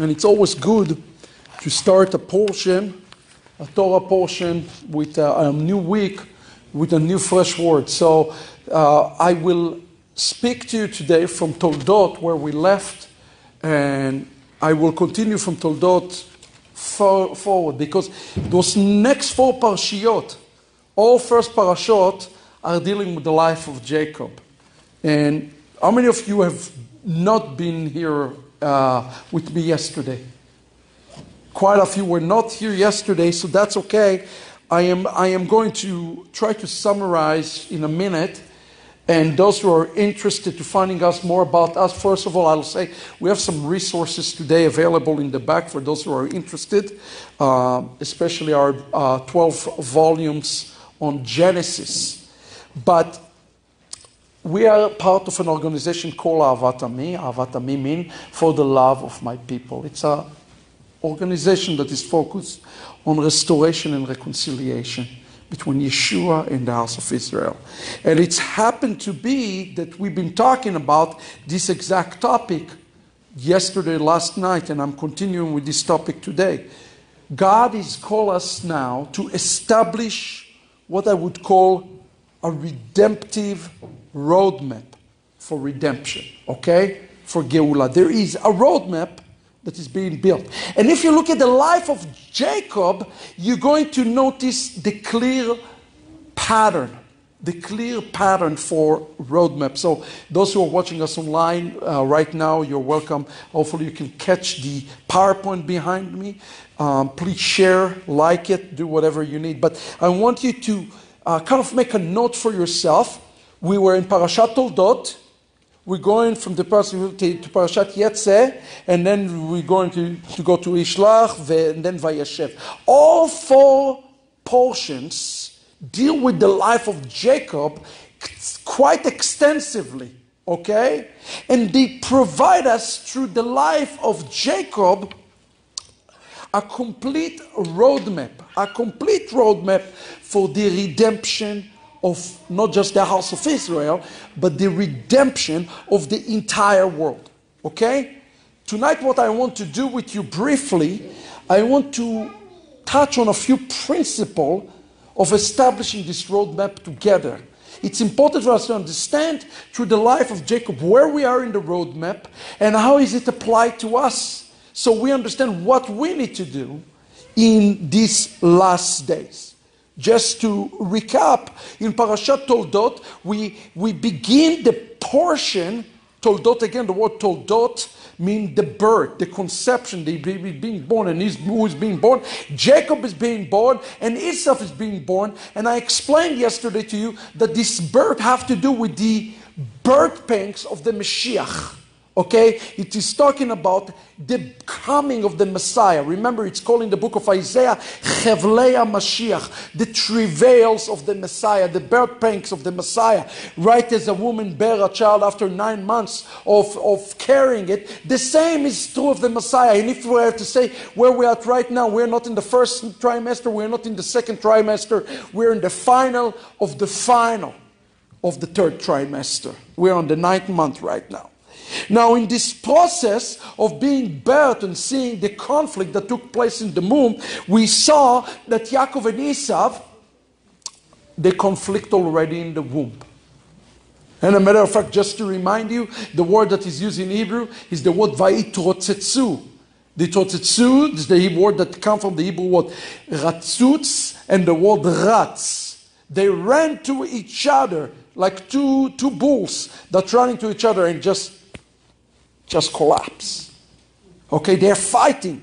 and it's always good to start a portion, a Torah portion, with a, a new week, with a new fresh word. So uh, I will speak to you today from Toldot, where we left, and I will continue from Toldot for, forward because those next four parashiyot, all first parashot, are dealing with the life of Jacob. And how many of you have not been here uh, with me yesterday? Quite a few were not here yesterday, so that's okay. I am, I am going to try to summarize in a minute. And those who are interested to finding out more about us, first of all, I'll say we have some resources today available in the back for those who are interested, uh, especially our uh, 12 volumes on Genesis. But we are part of an organization called Ahavat Ammi. Avatami mean for the love of my people. It's an organization that is focused on restoration and reconciliation between Yeshua and the house of Israel. And it's happened to be that we've been talking about this exact topic yesterday, last night, and I'm continuing with this topic today. God is called us now to establish what I would call a redemptive roadmap for redemption, okay? For Geula. There is a roadmap that is being built. And if you look at the life of Jacob, you're going to notice the clear pattern, the clear pattern for roadmap. So those who are watching us online uh, right now, you're welcome. Hopefully you can catch the PowerPoint behind me. Um, please share, like it, do whatever you need. But I want you to uh, kind of make a note for yourself. We were in Parashat Toldot, we're going from the to, to Parashat Yetzeh, and then we're going to, to go to Ishlach, and then Vayeshev. All four portions deal with the life of Jacob quite extensively, okay? And they provide us through the life of Jacob a complete roadmap, a complete roadmap for the redemption of not just the house of Israel, but the redemption of the entire world. Okay? Tonight, what I want to do with you briefly, I want to touch on a few principles of establishing this roadmap together. It's important for us to understand through the life of Jacob where we are in the roadmap and how is it applied to us so we understand what we need to do in these last days. Just to recap, in Parashat Toldot, we, we begin the portion, Toldot again, the word Toldot means the birth, the conception, the baby being born, and who is being born. Jacob is being born, and Esau is being born. And I explained yesterday to you that this birth have to do with the birth pangs of the Mashiach. Okay? It is talking about the coming of the Messiah. Remember, it's called in the book of Isaiah, Chevleya Mashiach, the travails of the Messiah, the birth pangs of the Messiah. Right as a woman bear a child after nine months of, of carrying it, the same is true of the Messiah. And if we were to say where we're at right now, we're not in the first trimester, we're not in the second trimester, we're in the final of the final of the third trimester. We're on the ninth month right now. Now, in this process of being birthed and seeing the conflict that took place in the womb, we saw that Yaakov and Esau, they conflict already in the womb. And a matter of fact, just to remind you, the word that is used in Hebrew is the word vayitrotzetsu. The trotzetsu is the Hebrew word that comes from the Hebrew word ratzutz and the word ratz. They ran to each other like two, two bulls that run into each other and just just collapse. Okay, they're fighting.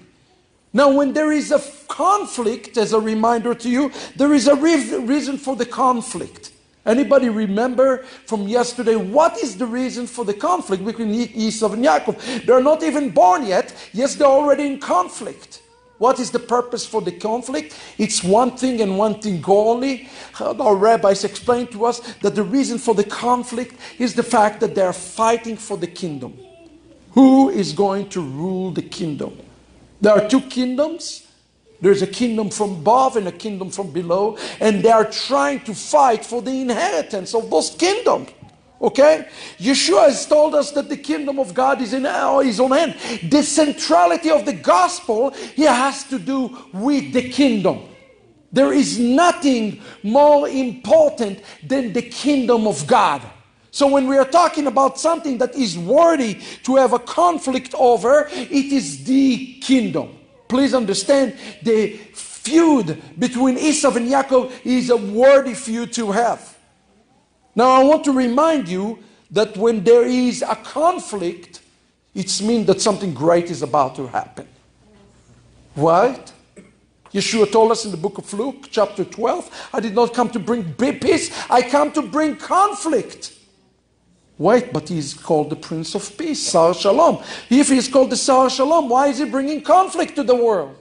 Now, when there is a conflict, as a reminder to you, there is a re- reason for the conflict. Anybody remember from yesterday what is the reason for the conflict between Esau and Yaakov? They're not even born yet. Yes, they're already in conflict. What is the purpose for the conflict? It's one thing and one thing only. Our rabbis explained to us that the reason for the conflict is the fact that they're fighting for the kingdom. Who is going to rule the kingdom? There are two kingdoms. There's a kingdom from above and a kingdom from below, and they are trying to fight for the inheritance of those kingdoms. Okay? Yeshua has told us that the kingdom of God is in uh, our his own hand. The centrality of the gospel here has to do with the kingdom. There is nothing more important than the kingdom of God. So when we are talking about something that is worthy to have a conflict over, it is the kingdom. Please understand the feud between Esau and Yaakov is a worthy feud to have. Now, I want to remind you that when there is a conflict, it means that something great is about to happen. Right? Yeshua told us in the book of Luke, chapter 12, I did not come to bring peace, I come to bring conflict. Wait, but he's called the Prince of Peace, Sar Shalom. If he's called the Sar Shalom, why is he bringing conflict to the world?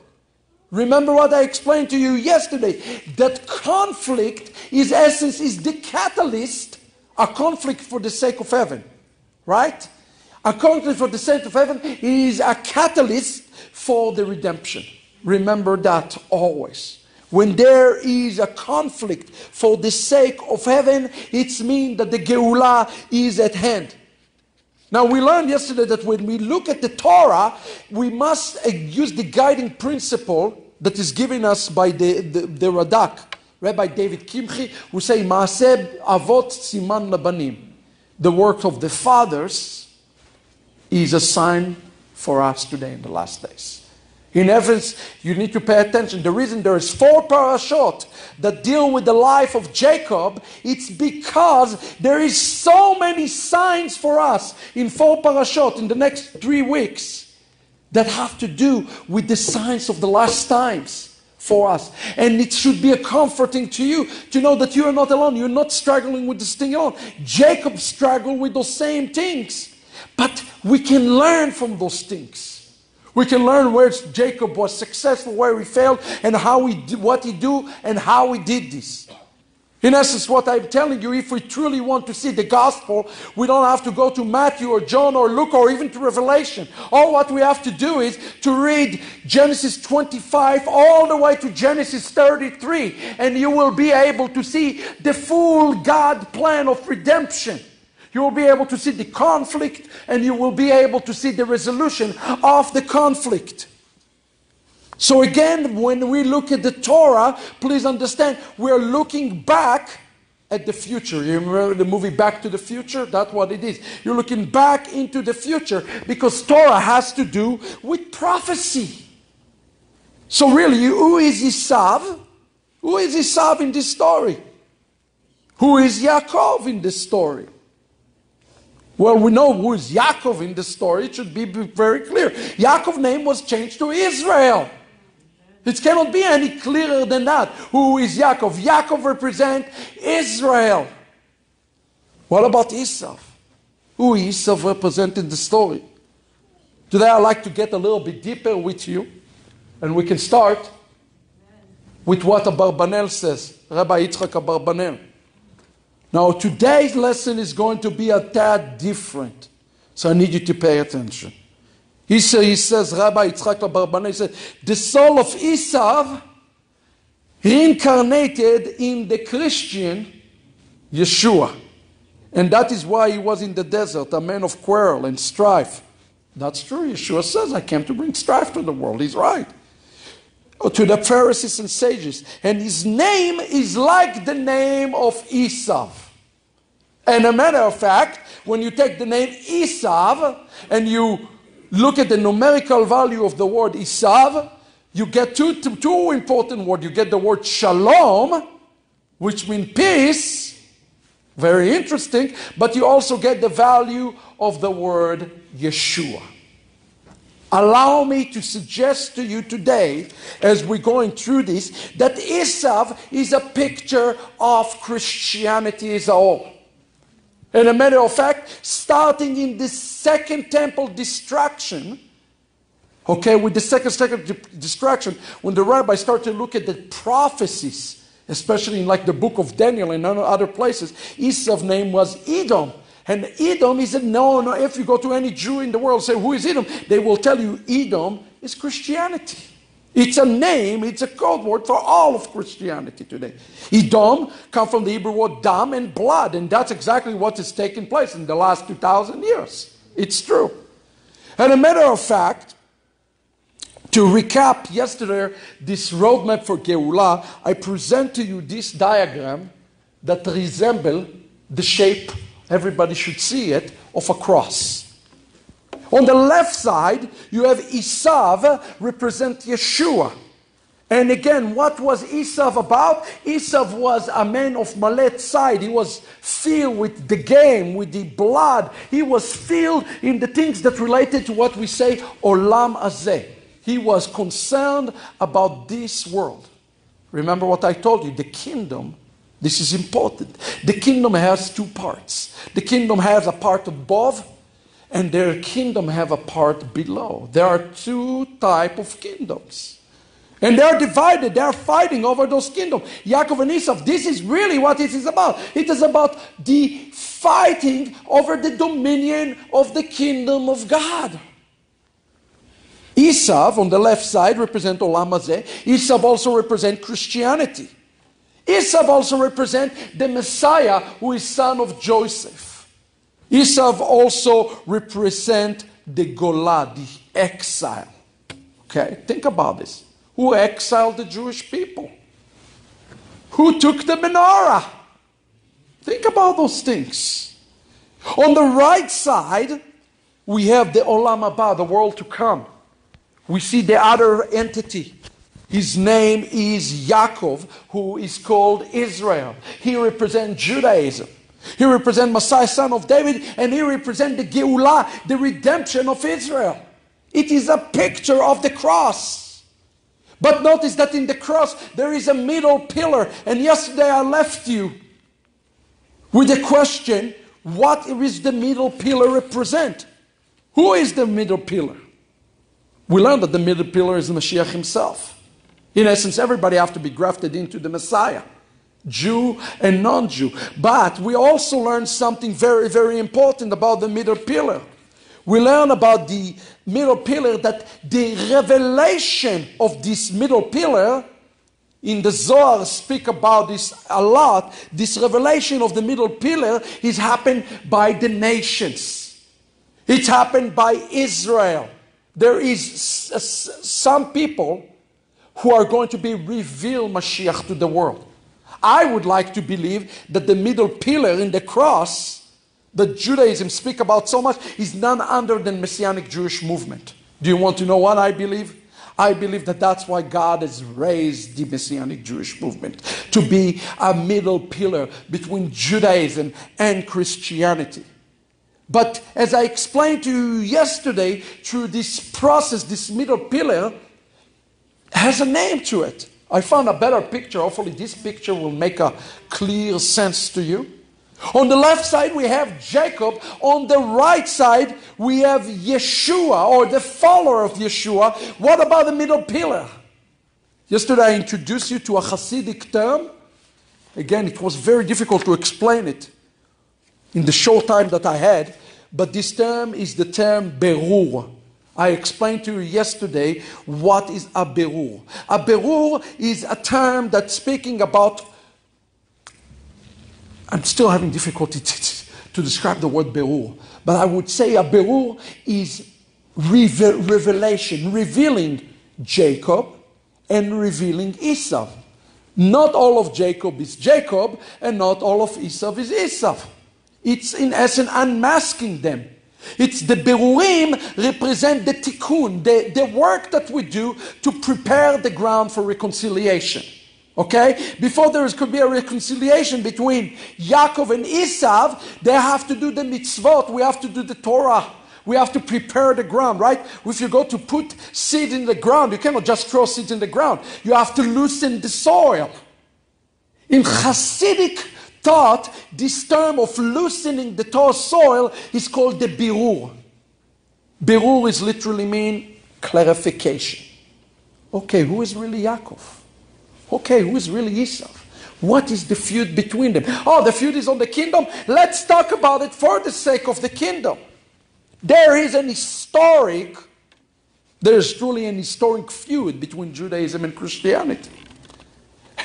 Remember what I explained to you yesterday that conflict is essence is the catalyst a conflict for the sake of heaven right a conflict for the sake of heaven is a catalyst for the redemption remember that always when there is a conflict for the sake of heaven it means that the geula is at hand now, we learned yesterday that when we look at the Torah, we must uh, use the guiding principle that is given us by the, the, the Radak, Rabbi David Kimchi, who say, Maaseh Avot Siman Labanim. The work of the fathers is a sign for us today in the last days. In essence, you need to pay attention. The reason there is four parashot that deal with the life of Jacob, it's because there is so many signs for us in four parashot in the next three weeks that have to do with the signs of the last times for us. And it should be a comforting to you to know that you are not alone. You're not struggling with this thing alone. Jacob struggled with those same things. But we can learn from those things. We can learn where Jacob was successful, where he failed, and how he what he do and how he did this. In essence, what I'm telling you, if we truly want to see the gospel, we don't have to go to Matthew or John or Luke or even to Revelation. All what we have to do is to read Genesis 25 all the way to Genesis 33, and you will be able to see the full God plan of redemption. You will be able to see the conflict and you will be able to see the resolution of the conflict. So, again, when we look at the Torah, please understand we're looking back at the future. You remember the movie Back to the Future? That's what it is. You're looking back into the future because Torah has to do with prophecy. So, really, who is Esav? Who is Esav in this story? Who is Yaakov in this story? Well, we know who is Yaakov in the story. It should be very clear. Yaakov's name was changed to Israel. It cannot be any clearer than that. Who is Yaakov? Yaakov represents Israel. What about Esau? Who is Esau represent in the story? Today I'd like to get a little bit deeper with you. And we can start with what Abarbanel says, Rabbi Yitzchak Abarbanel. Now, today's lesson is going to be a tad different. So I need you to pay attention. He, say, he says, Rabbi Yitzchak Abarbanel, he said, the soul of Esau reincarnated in the Christian Yeshua. And that is why he was in the desert, a man of quarrel and strife. That's true. Yeshua says, I came to bring strife to the world. He's right. Oh, to the Pharisees and sages. And his name is like the name of Esau. And a matter of fact, when you take the name Esau and you look at the numerical value of the word Isav, you get two, two, two important words. You get the word Shalom, which means peace, very interesting, but you also get the value of the word Yeshua. Allow me to suggest to you today, as we're going through this, that Esav is a picture of Christianity as a whole. And a matter of fact, starting in the second temple destruction, okay, with the second, second destruction, when the rabbis start to look at the prophecies, especially in like the book of Daniel and other places, Esau's name was Edom. And Edom is a no, no. If you go to any Jew in the world, say, Who is Edom? They will tell you Edom is Christianity. It's a name, it's a code word for all of Christianity today. Edom come from the Hebrew word dam and blood, and that's exactly what is taking place in the last 2,000 years. It's true. And a matter of fact, to recap yesterday, this roadmap for Geulah, I present to you this diagram that resemble the shape, everybody should see it, of a cross. On the left side, you have Esav represent Yeshua. And again, what was Esav about? Esav was a man of Malet side. He was filled with the game, with the blood. He was filled in the things that related to what we say, Olam Azeh. He was concerned about this world. Remember what I told you, the kingdom, this is important. The kingdom has two parts. The kingdom has a part above and their kingdom have a part below. There are two type of kingdoms. And they're divided, they're fighting over those kingdoms. Yaakov and Esau, this is really what it is about. It is about the fighting over the dominion of the kingdom of God. Esau on the left side represent Olam Hazeh. Esau also represent Christianity. Esau also represent the Messiah who is son of Joseph. Esau also represent the Golah, the exile. Okay, think about this. Who exiled the Jewish people? Who took the menorah? Think about those things. On the right side, we have the Olam Haba, the world to come. We see the other entity. His name is Yaakov, who is called Israel. He represents Judaism. He represents Messiah, son of David, and he represents the Geulah, the redemption of Israel. It is a picture of the cross. But notice that in the cross there is a middle pillar. And yesterday I left you with the question what is the middle pillar represent? Who is the middle pillar? We learned that the middle pillar is the Mashiach himself. In essence, everybody have to be grafted into the Messiah. Jew and non Jew. But we also learn something very, very important about the middle pillar. We learn about the middle pillar that the revelation of this middle pillar in the Zohar speak about this a lot. This revelation of the middle pillar is happened by the nations. It's happened by Israel. There is some people who are going to be revealed Mashiach to the world. I would like to believe that the middle pillar in the cross that Judaism speak about so much is none other than Messianic Jewish movement. Do you want to know what I believe? I believe that that's why God has raised the Messianic Jewish movement to be a middle pillar between Judaism and Christianity. But as I explained to you yesterday, through this process, this middle pillar has a name to it. I found a better picture. Hopefully, this picture will make a clear sense to you. On the left side, we have Jacob. On the right side, we have Yeshua, or the follower of Yeshua. What about the middle pillar? Yesterday, I introduced you to a Hasidic term. Again, it was very difficult to explain it in the short time that I had, but this term is the term berur. I explained to you yesterday what is a berur. A berur is a term that's speaking about. I'm still having difficulty to, describe the word berur, but I would say a berur is revelation, revealing Jacob and revealing Esau. Not all of Jacob is Jacob, and not all of Esau is Esau. It's in essence unmasking them. It's the Berurim represent the tikkun, the, the work that we do to prepare the ground for reconciliation. Okay? Before there could be a reconciliation between Yaakov and Esau, they have to do the mitzvot, we have to do the Torah. We have to prepare the ground, right? If you go to put seed in the ground, you cannot just throw seeds in the ground. You have to loosen the soil. In Hasidic thought this term of loosening the Torah soil is called the birur. Birur is literally mean clarification. Okay, who is really Yaakov? Okay, who is really Esau? What is the feud between them? Oh, the feud is on the kingdom. Let's talk about it for the sake of the kingdom. There is an historic There is truly an historic feud between Judaism and Christianity.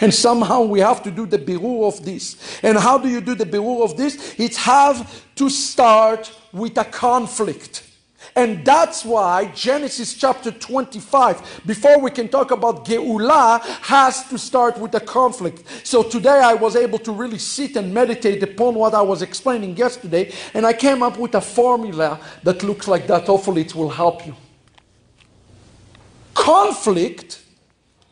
And somehow we have to do the birur of this. And how do you do the birur of this? It have to start with a conflict. And that's why Genesis chapter 25, before we can talk about Geulah, has to start with a conflict. So today I was able to really sit and meditate upon what I was explaining yesterday, and I came up with a formula that looks like that. Hopefully, it will help you. Conflict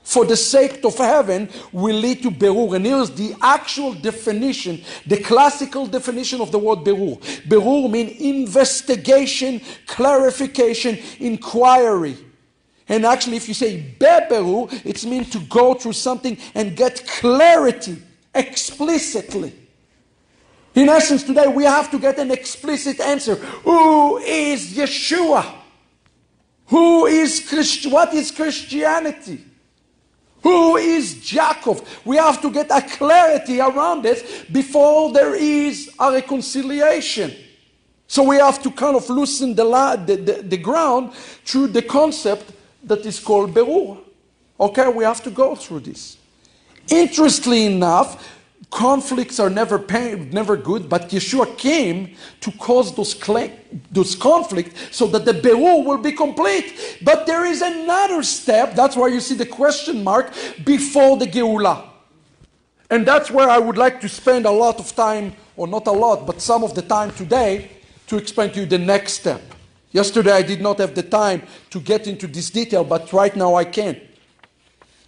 for the sake of heaven will lead to berur. And here's the actual definition, the classical definition of the word berur. Berur means investigation, clarification, inquiry. And actually, if you say beberu, it means to go through something and get clarity explicitly. In essence, today we have to get an explicit answer. Who is Yeshua? Who is Christ? What is Christianity? Who is Jacob? We have to get a clarity around this before there is a reconciliation. So we have to kind of loosen the, the, the, the ground through the concept that is called Berur. Okay, we have to go through this. Interestingly enough, conflicts are never pain, never good, but Yeshua came to cause those, those conflicts so that the Berur will be complete. But there is another step, that's why you see the question mark, before the Geulah. And that's where I would like to spend a lot of time, or not a lot, but some of the time today, to explain to you the next step. Yesterday I did not have the time to get into this detail, but right now I can.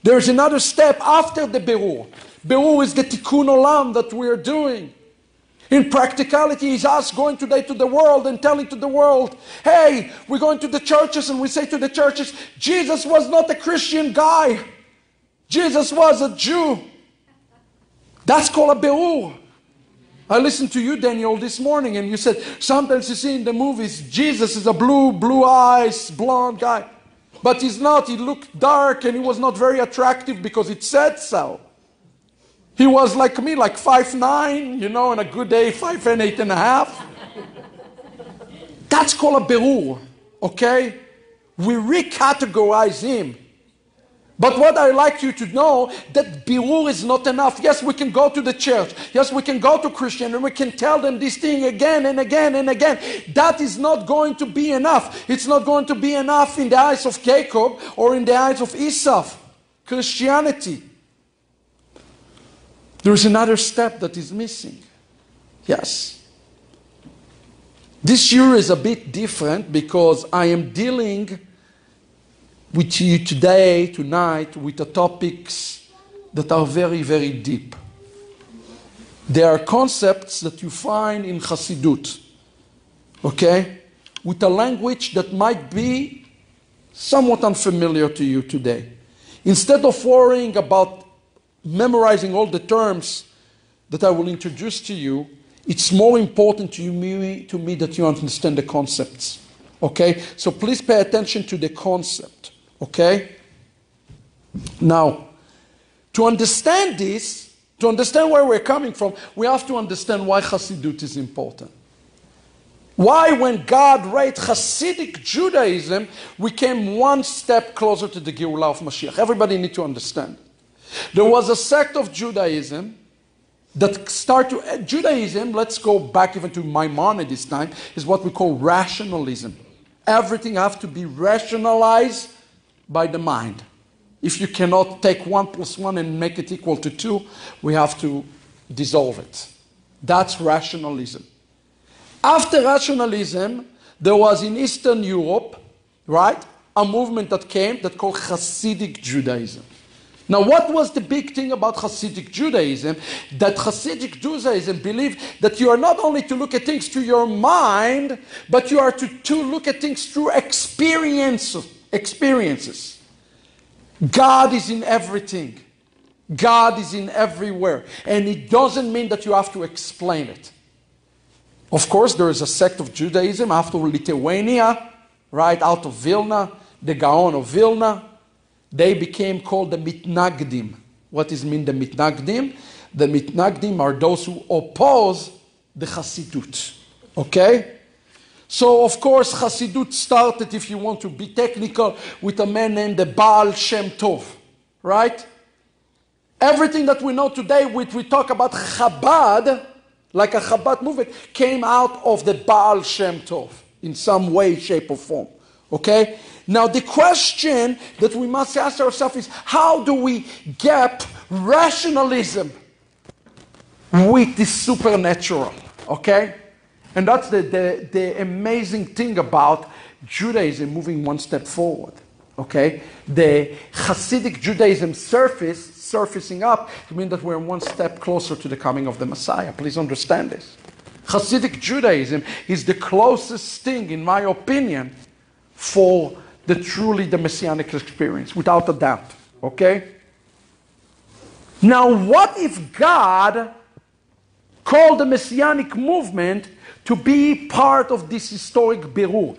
There is another step after the Berur. Berur is the tikkun olam that we are doing. In practicality, is us going today to the world and telling to the world, hey, we're going to the churches and we say to the churches, Jesus was not a Christian guy. Jesus was a Jew. That's called a berur. I listened to you, Daniel, this morning, and you said sometimes you see in the movies Jesus is a blue, blue eyes, blonde guy. But he's not. He looked dark and he was not very attractive because it said so. He was like me, like five nine, you know, on a good day, five and eight and a half. That's called a berur, okay? We recategorize him. But what I like you to know that berur is not enough. Yes, we can go to the church. Yes, we can go to Christian and we can tell them this thing again and again and again. That is not going to be enough. It's not going to be enough in the eyes of Jacob or in the eyes of Esau. Christianity. There is another step that is missing. Yes. This year is a bit different because I am dealing with you today, tonight, with the topics that are very, very deep. They are concepts that you find in Hasidut, okay? With a language that might be somewhat unfamiliar to you today. Instead of worrying about memorizing all the terms that I will introduce to you, it's more important to me, to me that you understand the concepts. Okay? So please pay attention to the concept. Okay? Now, to understand this, to understand where we're coming from, we have to understand why Hasidut is important. Why, when God raised Hasidic Judaism, we came one step closer to the Geulah of Mashiach. Everybody need to understand. There was a sect of Judaism that start to uh, Judaism, let's go back even to Maimonides this time, is what we call rationalism. Everything has to be rationalized by the mind. If you cannot take one plus one and make it equal to two, we have to dissolve it. That's rationalism. After rationalism, there was in Eastern Europe, right, a movement that came that called Hasidic Judaism. Now, what was the big thing about Hasidic Judaism? That Hasidic Judaism believed that you are not only to look at things through your mind, but you are to, to look at things through experience, experiences. God is in everything. God is in everywhere. And it doesn't mean that you have to explain it. Of course, there is a sect of Judaism after Lithuania, right out of Vilna, the Gaon of Vilna, they became called the mitnagdim. What is mean the mitnagdim? The mitnagdim are those who oppose the Hasidut. Okay? So, of course, Hasidut started, if you want to be technical, with a man named the Baal Shem Tov, right? Everything that we know today, which we talk about Chabad, like a Chabad movement, came out of the Baal Shem Tov in some way, shape, or form. Okay? Now, the question that we must ask ourselves is how do we gap rationalism with the supernatural? Okay? And that's the, the, the amazing thing about Judaism moving one step forward. Okay? The Hasidic Judaism surface, surfacing up, to mean that we're one step closer to the coming of the Messiah. Please understand this. Hasidic Judaism is the closest thing, in my opinion, for the truly the messianic experience, without a doubt. Okay? Now, what if God called the messianic movement to be part of this historic Berur.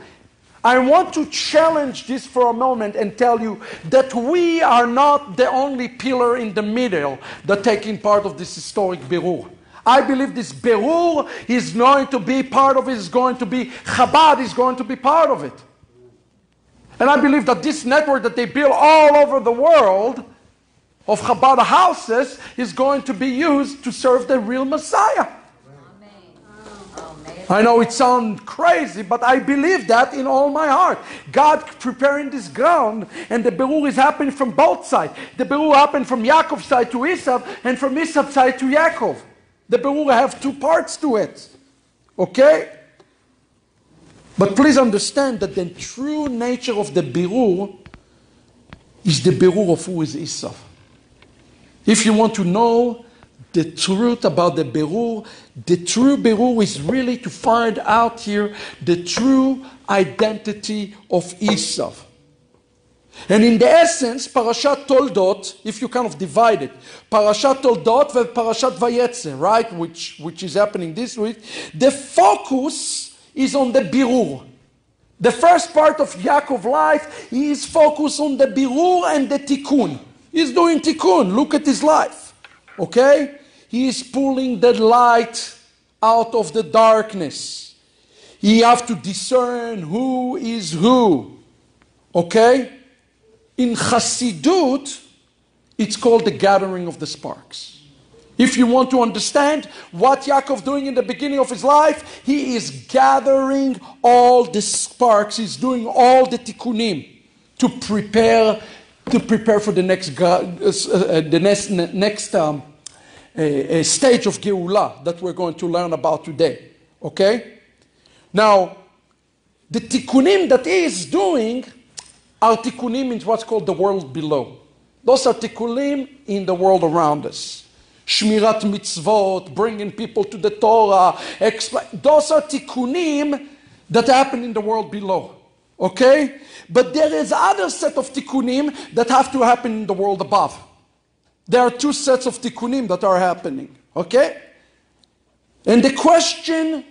I want to challenge this for a moment and tell you that we are not the only pillar in the middle that taking part of this historic Berur. I believe this Berur is going to be part of it, is going to be, Chabad is going to be part of it. And I believe that this network that they build all over the world of Chabad houses is going to be used to serve the real Messiah. I know it sounds crazy, but I believe that in all my heart. God preparing this ground, and the Berur is happening from both sides. The Berur happened from Yaakov's side to Esav, and from Esav's side to Yaakov. The Berur have two parts to it. Okay? But please understand that the true nature of the Berur is the Berur of who is Esav. If you want to know the truth about the Berur, the true Berur is really to find out here the true identity of Esav. And in the essence, Parashat Toldot, if you kind of divide it, Parashat Toldot and Parashat Vayetze, right, which, which is happening this week, the focus is on the Berur. The first part of Yaakov's life, he is focused on the Berur and the Tikkun. He's doing Tikkun. Look at his life. Okay? He is pulling the light out of the darkness. He have to discern who is who. Okay? In Chassidut, it's called the gathering of the sparks. If you want to understand what Yaakov doing in the beginning of his life, he is gathering all the sparks. He's doing all the tikkunim to prepare to prepare for the next uh, uh, the next next um, a stage of Geulah that we're going to learn about today. Okay? Now, the tikkunim that he is doing are tikkunim in what's called the world below. Those are tikkunim in the world around us. Shmirat mitzvot, bringing people to the Torah. Expl- those are tikkunim that happen in the world below. Okay? But there is other set of tikkunim that have to happen in the world above. There are two sets of tikkunim that are happening. Okay? And the question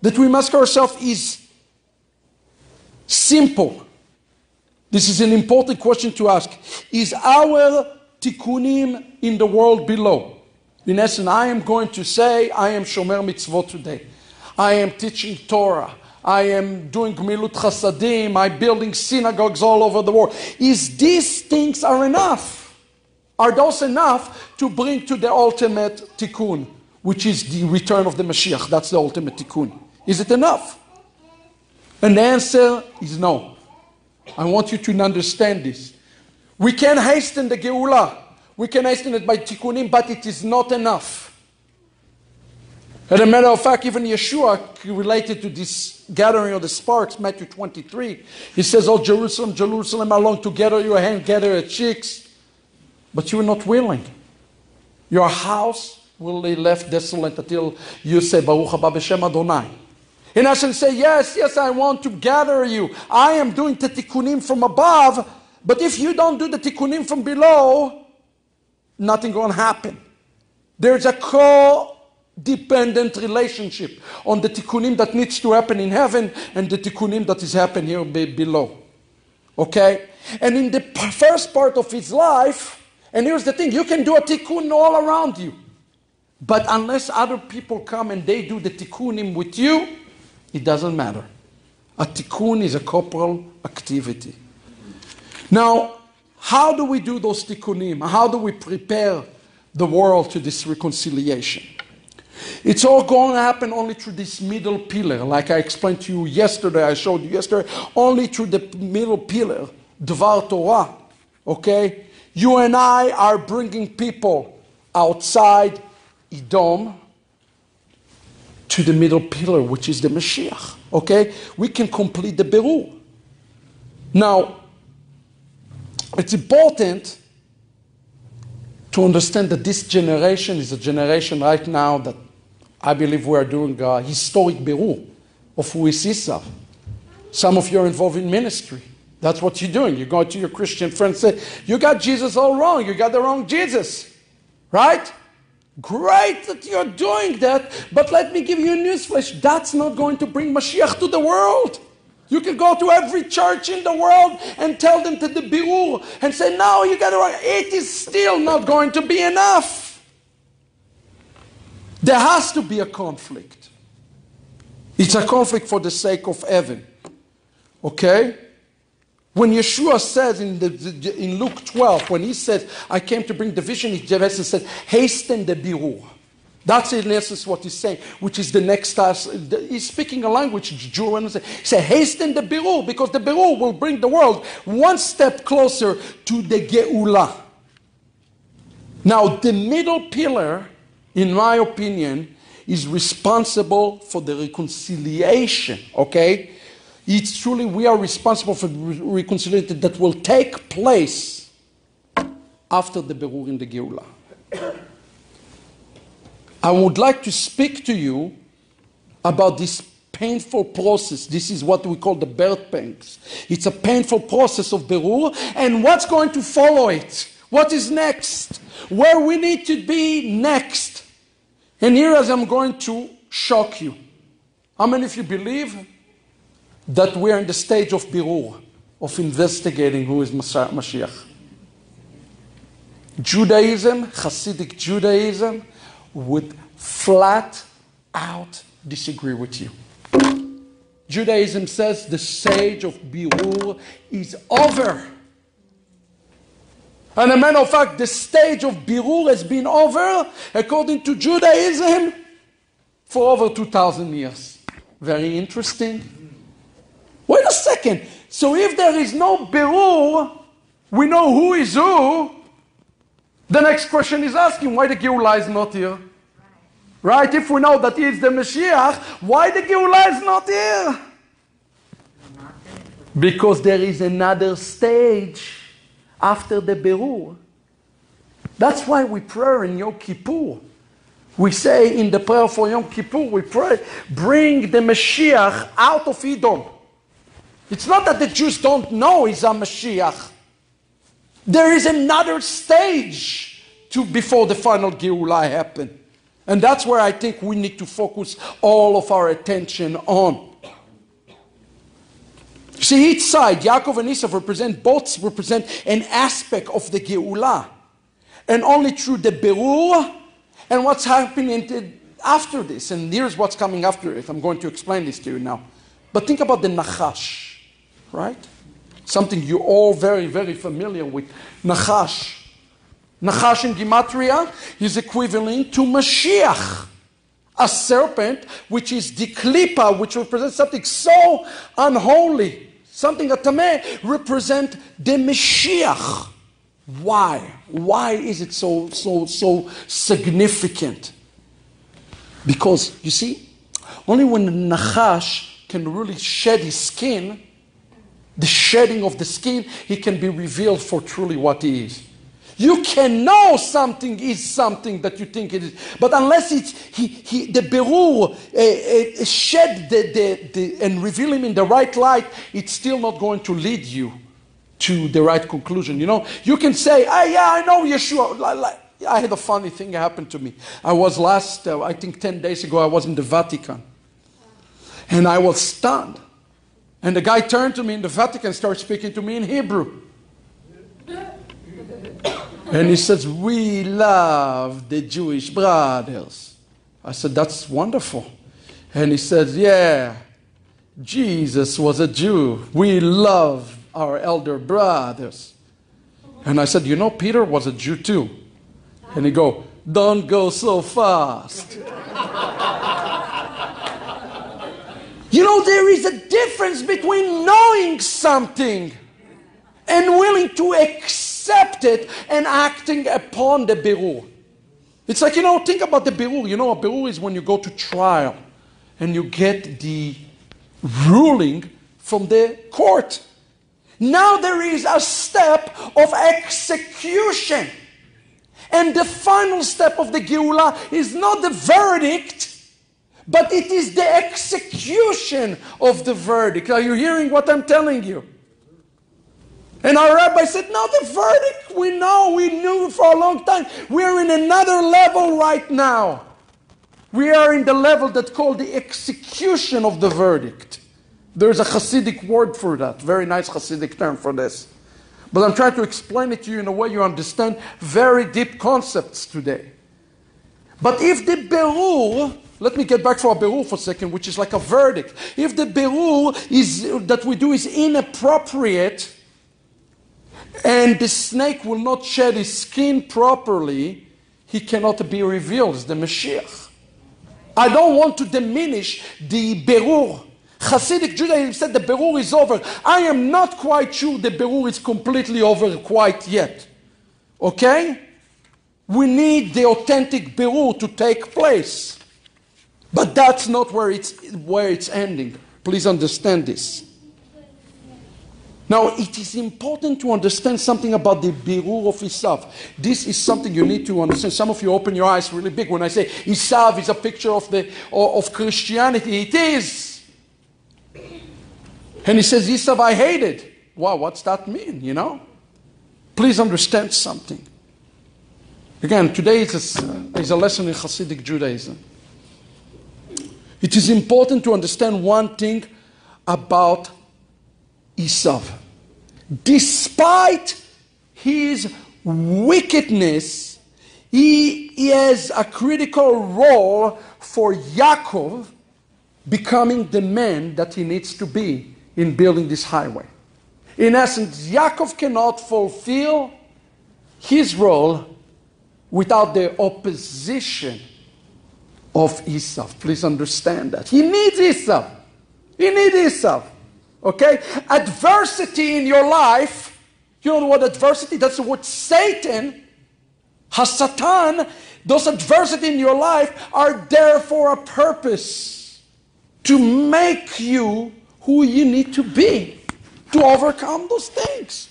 that we must ask ourselves is simple. This is an important question to ask. Is our tikkunim in the world below? In essence, I am going to say, I am Shomer Mitzvot today. I am teaching Torah. I am doing Gmilut Chasadim. I'm building synagogues all over the world. Is these things are enough? Are those enough to bring to the ultimate tikkun, which is the return of the Mashiach? That's the ultimate tikkun. Is it enough? And the answer is no. I want you to understand this. We can hasten the Geulah. We can hasten it by tikkunim, but it is not enough. As a matter of fact, even Yeshua related to this gathering of the sparks, Matthew 23, he says, Oh, Jerusalem, Jerusalem, I long to gather your hand, gather your cheeks. But you are not willing. Your house will be left desolate until you say, Baruch haba b'shem Adonai. In essence, say, yes, yes, I want to gather you. I am doing the tikkunim from above, but if you don't do the tikkunim from below, nothing to happen. There's a co-dependent relationship on the tikkunim that needs to happen in heaven and the tikkunim that is happening here below. Okay? And in the first part of his life, and here's the thing you can do a tikkun all around you. But unless other people come and they do the tikkunim with you, It doesn't matter. A tikkun is a corporal activity. Now, how do we do those tikkunim? How do we prepare the world to this reconciliation? It's all going to happen only through this middle pillar. Like I explained to you yesterday, I showed you yesterday, only through the middle pillar, Dvar Torah. Okay? You and I are bringing people outside Edom to the middle pillar, which is the Mashiach. Okay? We can complete the Beru. Now, it's important to understand that this generation is a generation right now that I believe we are doing a historic Berur of who is Esav. Some of you are involved in ministry. That's what you're doing. You go to your Christian friends and say, You got Jesus all wrong. You got the wrong Jesus. Right? Great that you're doing that, but let me give you a newsflash. That's not going to bring Mashiach to the world. You can go to every church in the world and tell them to the Berur and say, No, you got to wrong. It is still not going to be enough. There has to be a conflict. It's a conflict for the sake of heaven. Okay? When Yeshua says in, the, in Luke 12, when he says, I came to bring division, he says, hasten the Berur. That's in essence what he's saying, which is the next task. He's speaking a language, Jew, and he says, hasten the Berur, because the Berur will bring the world one step closer to the Geulah. Now, the middle pillar in my opinion, is responsible for the reconciliation, okay? It's truly we are responsible for the reconciliation that will take place after the Berur in the Geulah. I would like to speak to you about this painful process. This is what we call the birth pangs. It's a painful process of Berur, and what's going to follow it? What is next? Where we need to be next? And here, as I'm going to shock you, how many of you believe that we are in the stage of birur, of investigating who is Mashiach? Judaism, Hasidic Judaism, would flat out disagree with you. Judaism says the stage of birur is over. And a matter of fact, the stage of Birur has been over, according to Judaism, for over 2,000 years. Very interesting. Wait a second. So if there is no Birur, we know who is who. The next question is asking why the Geulah is not here. Right? If we know that he is the Mashiach, why the Geulah is not here? Because there is another stage after the Berur. That's why we pray in Yom Kippur. We say in the prayer for Yom Kippur, we pray, bring the Mashiach out of Edom. It's not that the Jews don't know he's a Mashiach. There is another stage to before the final Geulah happen. And that's where I think we need to focus all of our attention on. See, each side, Yaakov and Esau represent, both represent an aspect of the Geulah. And only through the Berur and what's happening after this. And here's what's coming after it. I'm going to explain this to you now. But think about the Nachash, right? Something you're all very, very familiar with. Nachash. Nachash in Gematria is equivalent to Mashiach a serpent, which is the klipa, which represents something so unholy something that may represent the Mashiach. Why? Why is it so, so, so significant? Because, you see, only when Nachash can really shed his skin, the shedding of the skin, he can be revealed for truly what he is. You can know something is something that you think it is, but unless it's he, he the berur uh, uh, shed the, the, the, and reveal him in the right light, it's still not going to lead you to the right conclusion. You know, you can say, "Ah, yeah, I know Yeshua." I had a funny thing happen to me. I was last, uh, I think, ten days ago. I was in the Vatican, and I was stunned. And the guy turned to me in the Vatican, started speaking to me in Hebrew. And he says, We love the Jewish brothers. I said, That's wonderful. And he says, Yeah, Jesus was a Jew. We love our elder brothers. And I said, You know, Peter was a Jew too. And he go, Don't go so fast. You know, there is a difference between knowing something and willing to accept it and acting upon the birur. It's like, you know, think about the birur. You know, a birur is when you go to trial and you get the ruling from the court. Now there is a step of execution. And the final step of the Geula is not the verdict, but it is the execution of the verdict. Are you hearing what I'm telling you? And our rabbi said, No, the verdict, we know, we knew for a long time. We're in another level right now. We are in the level that's called the execution of the verdict. There's a Hasidic word for that, very nice Hasidic term for this. But I'm trying to explain it to you in a way you understand very deep concepts today. But if the berur, let me get back to our berur for a second, which is like a verdict. If the berur is that we do is inappropriate, and the snake will not shed his skin properly, he cannot be revealed as the Mashiach. I don't want to diminish the berur Hasidic Judaism said the Berur is over. I am not quite sure the Berur is completely over quite yet. Okay? We need the authentic Berur to take place. But that's not where it's, where it's ending. Please understand this. Now, it is important to understand something about the Birur of Isav. This is something you need to understand. Some of you open your eyes really big when I say Isav is a picture of, the, of Christianity. It is. And he says, Esav, I hated. Wow, what's that mean, you know? Please understand something. Again, today is a, is a lesson in Hasidic Judaism. It is important to understand one thing about Esav. Despite his wickedness, he, he has a critical role for Yaakov becoming the man that he needs to be in building this highway. In essence, Yaakov cannot fulfill his role without the opposition of Esau. Please understand that. He needs Esau. He needs Esau. Okay? Adversity in your life, you know what adversity? That's word Satan, Hasatan. Those adversity in your life are there for a purpose to make you who you need to be to overcome those things.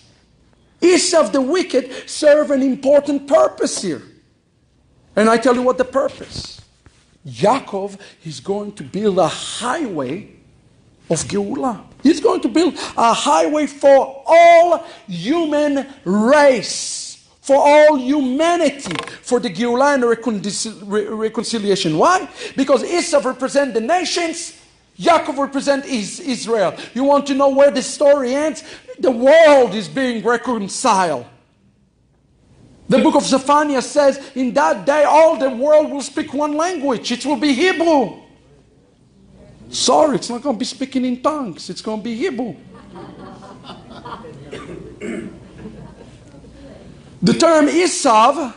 Of the wicked serve an important purpose here. And I tell you what the purpose. Yaakov is going to build a highway of Geulah. He's going to build a highway for all human race, for all humanity, for the Geulah and the reconciliation. Why? Because Esau represents the nations Yaakov represents Israel. You want to know where the story ends? The world is being reconciled. The book of Zephaniah says, In that day, all the world will speak one language. It will be Hebrew. Sorry, it's not going to be speaking in tongues, it's going to be Hebrew. the term Esav,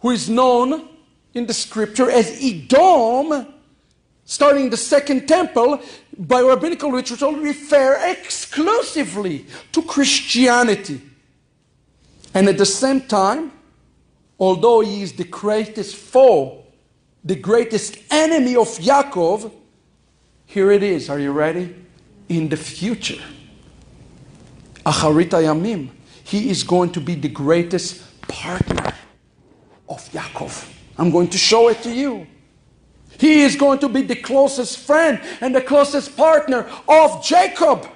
who is known in the scripture as Edom, starting the second temple by rabbinical literature refer exclusively to Christianity. And at the same time, although he is the greatest foe, the greatest enemy of Yaakov, here it is. Are you ready? In the future, Acharit Yamim, he is going to be the greatest partner of Yaakov. I'm going to show it to you. He is going to be the closest friend and the closest partner of Jacob.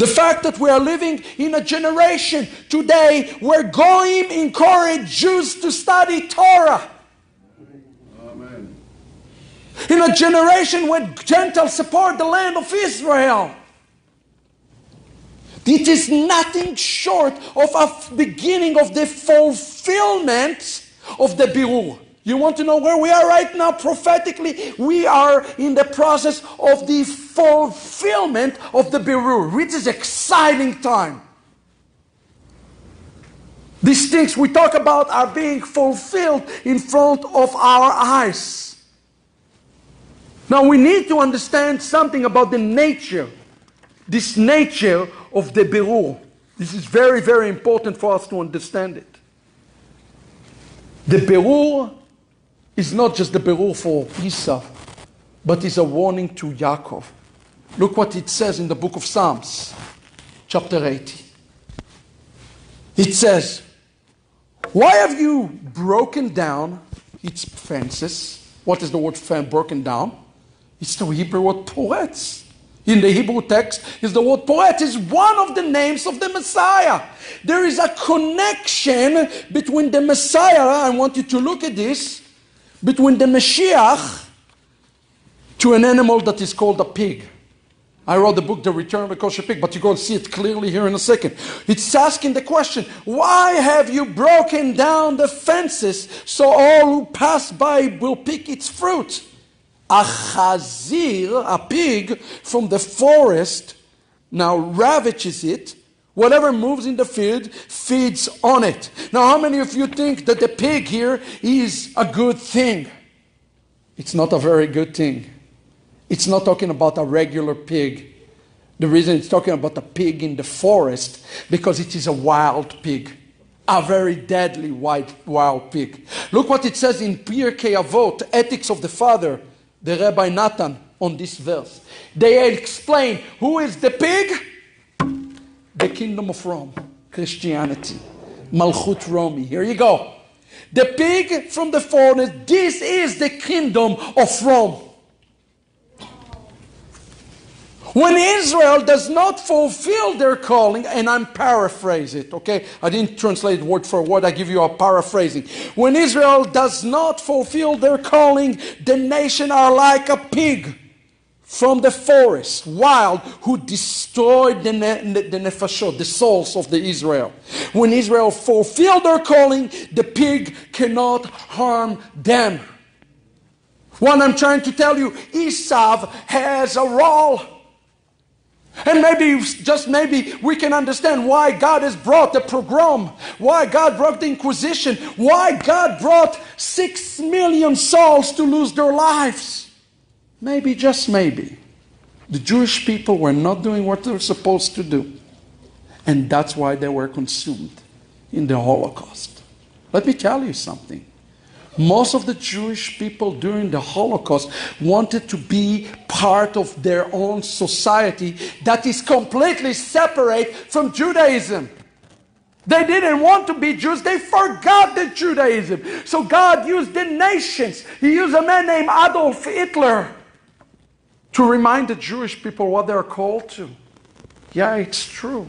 The fact that we are living in a generation today where Goyim encourage Jews to study Torah. Amen. In a generation where Gentiles support the land of Israel. It is nothing short of a beginning of the fulfillment of the Birur. You want to know where we are right now prophetically? We are in the process of the fulfillment of the Berur, which is exciting time. These things we talk about are being fulfilled in front of our eyes. Now we need to understand something about the nature, this nature of the Berur. This is very, very important for us to understand it. The Berur is not just the Berur for Esau, but is a warning to Yaakov. Look what it says in the book of Psalms, chapter 80. It says, Why have you broken down its fences? What is the word broken down? It's the Hebrew word poretz. In the Hebrew text is the word poretz is one of the names of the Messiah. There is a connection between the Messiah, I want you to look at this, between the Mashiach to an animal that is called a pig. I wrote the book, The Return of the Kosher Pig, but you're going to see it clearly here in a second. It's asking the question, why have you broken down the fences so all who pass by will pick its fruit? A chazir, a pig from the forest, now ravages it. Whatever moves in the field feeds on it. Now, how many of you think that the pig here is a good thing? It's not a very good thing. It's not talking about a regular pig. The reason it's talking about a pig in the forest because it is a wild pig, a very deadly wild, wild pig. Look what it says in Pirkei Avot, Ethics of the Father, the Rabbi Nathan, on this verse. They explain who is the pig? The kingdom of Rome, Christianity, Malchut Romi. Here you go. The pig from the forest, this is the kingdom of Rome. When Israel does not fulfill their calling, and I'm paraphrasing it, okay? I didn't translate word for word, I give you a paraphrasing. When Israel does not fulfill their calling, the nation are like a pig from the forest, wild, who destroyed the, ne- the nefashot, the souls of the Israel. When Israel fulfilled their calling, the pig cannot harm them. What I'm trying to tell you, Esau has a role. And maybe, just maybe, we can understand why God has brought the pogrom, why God brought the Inquisition, why God brought six million souls to lose their lives. Maybe, just maybe, the Jewish people were not doing what they were supposed to do. And that's why they were consumed in the Holocaust. Let me tell you something. Most of the Jewish people during the Holocaust wanted to be part of their own society that is completely separate from Judaism. They didn't want to be Jews. They forgot the Judaism. So God used the nations. He used a man named Adolf Hitler to remind the Jewish people what they're called to. Yeah, it's true.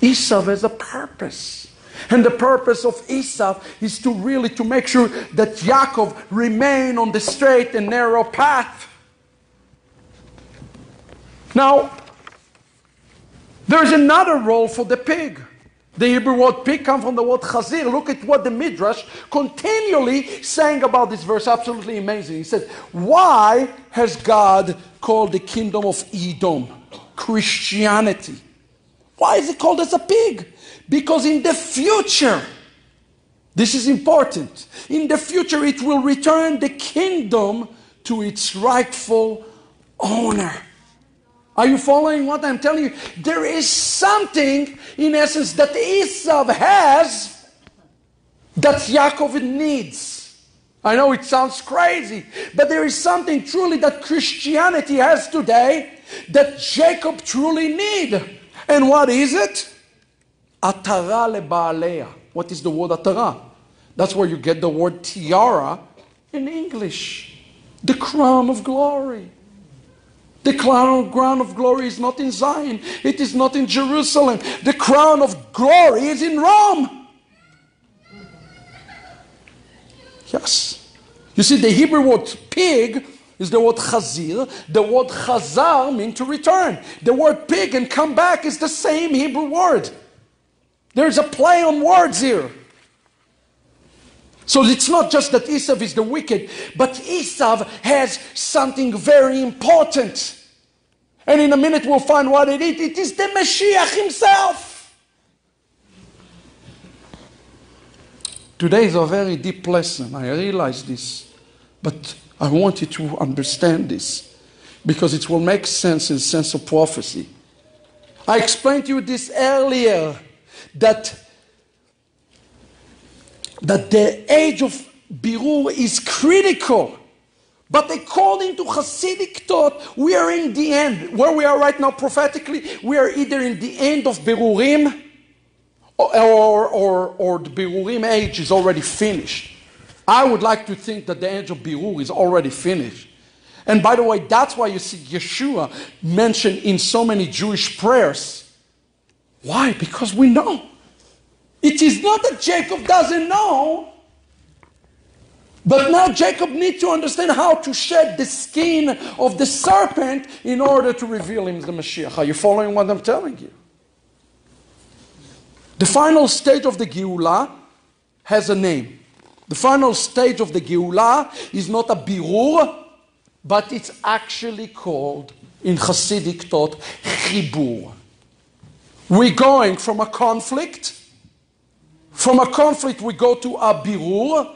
Esau has a purpose. And the purpose of Esau is to really to make sure that Yaakov remain on the straight and narrow path. Now, there's another role for the pig. The Hebrew word pig comes from the word chazir. Look at what the Midrash continually saying about this verse. Absolutely amazing. He says, Why has God called the kingdom of Edom Christianity? Why is it called as a pig? Because in the future, this is important, in the future it will return the kingdom to its rightful owner. Are you following what I'm telling you? There is something, in essence, that Esau has that Yaakov needs. I know it sounds crazy, but there is something truly that Christianity has today that Jacob truly need. And what is it? Atara lebaalea. What is the word atara? That's where you get the word tiara in English. The crown of glory. The crown, of glory is not in Zion. It is not in Jerusalem. The crown of glory is in Rome. Yes. You see, the Hebrew word pig is the word chazir. The word chazar means to return. The word pig and come back is the same Hebrew word. There's a play on words here. So it's not just that Esav is the wicked, but Esav has something very important. And in a minute we'll find what it is. It is the Mashiach himself. Today is a very deep lesson. I realize this. But I want you to understand this because it will make sense in the sense of prophecy. I explained to you this earlier that that the age of Birur is critical. But according to Hasidic thought, we are in the end. Where we are right now prophetically, we are either in the end of Birurim or, or, or, or the Birurim age is already finished. I would like to think that the age of Birur is already finished. And by the way, that's why you see Yeshua mentioned in so many Jewish prayers. Why? Because we know. It is not that Jacob doesn't know, but now Jacob needs to understand how to shed the skin of the serpent in order to reveal him the Mashiach. Are you following what I'm telling you? The final stage of the Geulah has a name. The final stage of the Geulah is not a birur, but it's actually called, in Hasidic thought, chibur. We're going from a conflict from a conflict, we go to a birur.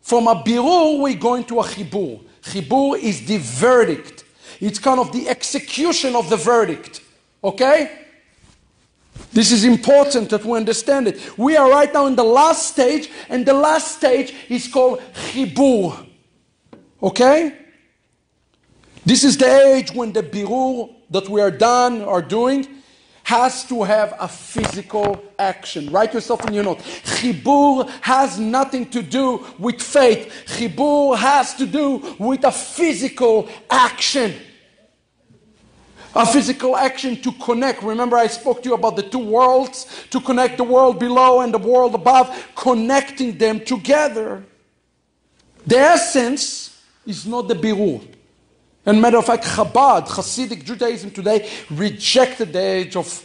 From a birur, we go into a chibur. Chibur is the verdict. It's kind of the execution of the verdict. Okay? This is important that we understand it. We are right now in the last stage, and the last stage is called chibur. Okay? This is the age when the birur that we are done are doing has to have a physical action. Write yourself in your note. Chibur has nothing to do with faith. Chibur has to do with a physical action. A physical action to connect. Remember, I spoke to you about the two worlds to connect the world below and the world above, connecting them together. The essence is not the birur. And matter of fact, Chabad, Hasidic Judaism today, rejected the age of,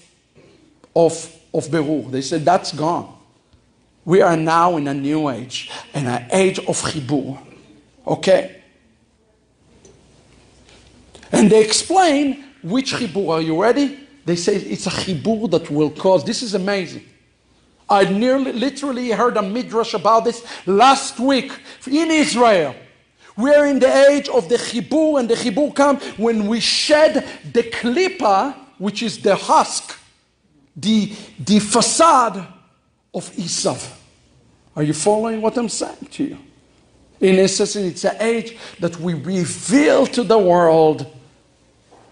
of, of Berur. They said that's gone. We are now in a new age, in an age of Chibur. Okay? And they explain which Chibur. Are you ready? They say it's a Chibur that will cause. This is amazing. I nearly, literally heard a midrash about this last week in Israel. We're in the age of the chibur, and the chibur comes when we shed the klipa, which is the husk, the, the facade of Esav. Are you following what I'm saying to you? In essence, it's an age that we reveal to the world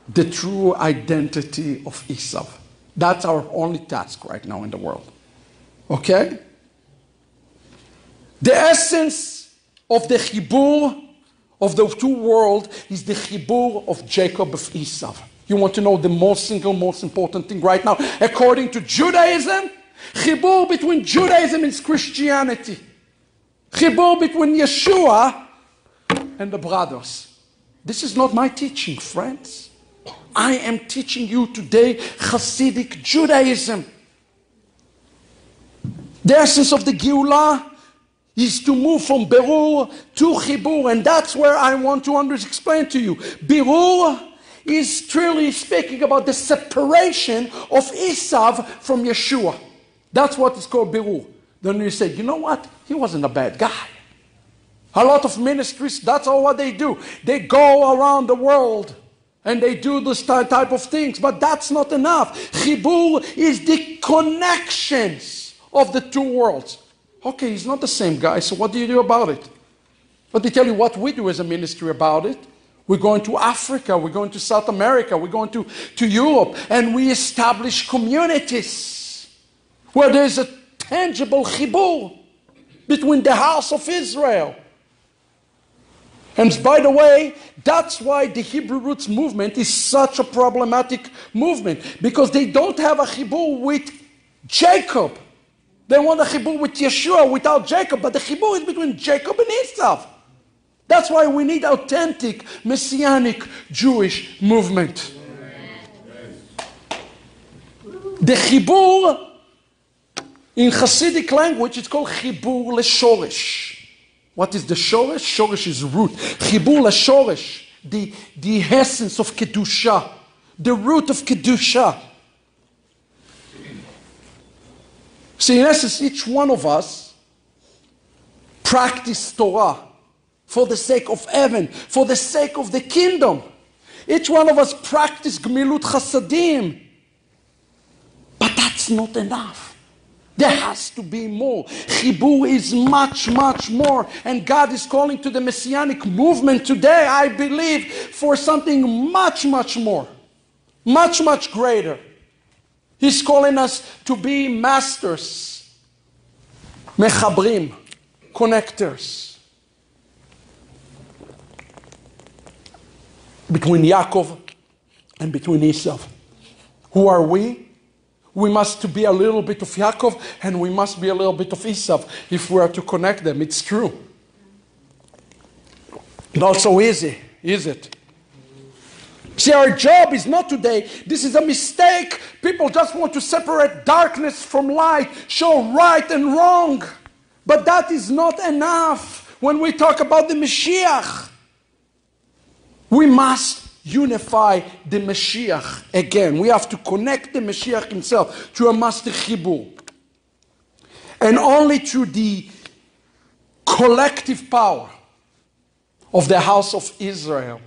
the true identity of Esav. That's our only task right now in the world. Okay? The essence of the chibur of the two worlds is the chibur of Jacob of Esav. You want to know the most single, most important thing right now? According to Judaism, chibur between Judaism and Christianity. Chibur between Yeshua and the brothers. This is not my teaching, friends. I am teaching you today Hasidic Judaism. The essence of the Geulah is to move from Berur to Chibur, and that's where I want to explain to you. Berur is truly speaking about the separation of Esav from Yeshua. That's what is called Berur. Then you say, you know what? He wasn't a bad guy. A lot of ministries, that's all what they do. They go around the world and they do this type of things, but that's not enough. Chibur is the connections of the two worlds. Okay, he's not the same guy, so what do you do about it? Let me tell you what we do as a ministry about it. We're going to Africa, we're going to South America, we're going to, to Europe, and we establish communities where there's a tangible chibur between the house of Israel. And by the way, that's why the Hebrew roots movement is such a problematic movement because they don't have a chibur with Jacob. They want a chibur with Yeshua without Jacob, but the chibur is between Jacob and Esau. That's why we need authentic messianic Jewish movement. The chibur In Hasidic language, it's called chibur leshoresh. What is the shoresh? Shoresh is root. Chibur leshoresh, the, the essence of kedusha, the root of kedusha. See, in essence, each one of us practice Torah for the sake of heaven, for the sake of the kingdom. Each one of us practice Gmilut Chasadim. But that's not enough. There has to be more. Chibur is much, much more. And God is calling to the Messianic movement today, I believe, for something much, much more. Much, much greater. He's calling us to be masters, mechabrim, connectors. Between Yaakov and between Esau. Who are we? We must to be a little bit of Yaakov and we must be a little bit of Esau if we are to connect them. It's true. Not so easy, is it? See, our job is not today. This is a mistake. People just want to separate darkness from light, show right and wrong. But that is not enough when we talk about the Mashiach. We must unify the Mashiach again. We have to connect the Mashiach himself to a master chibur. And only through the collective power of the house of Israel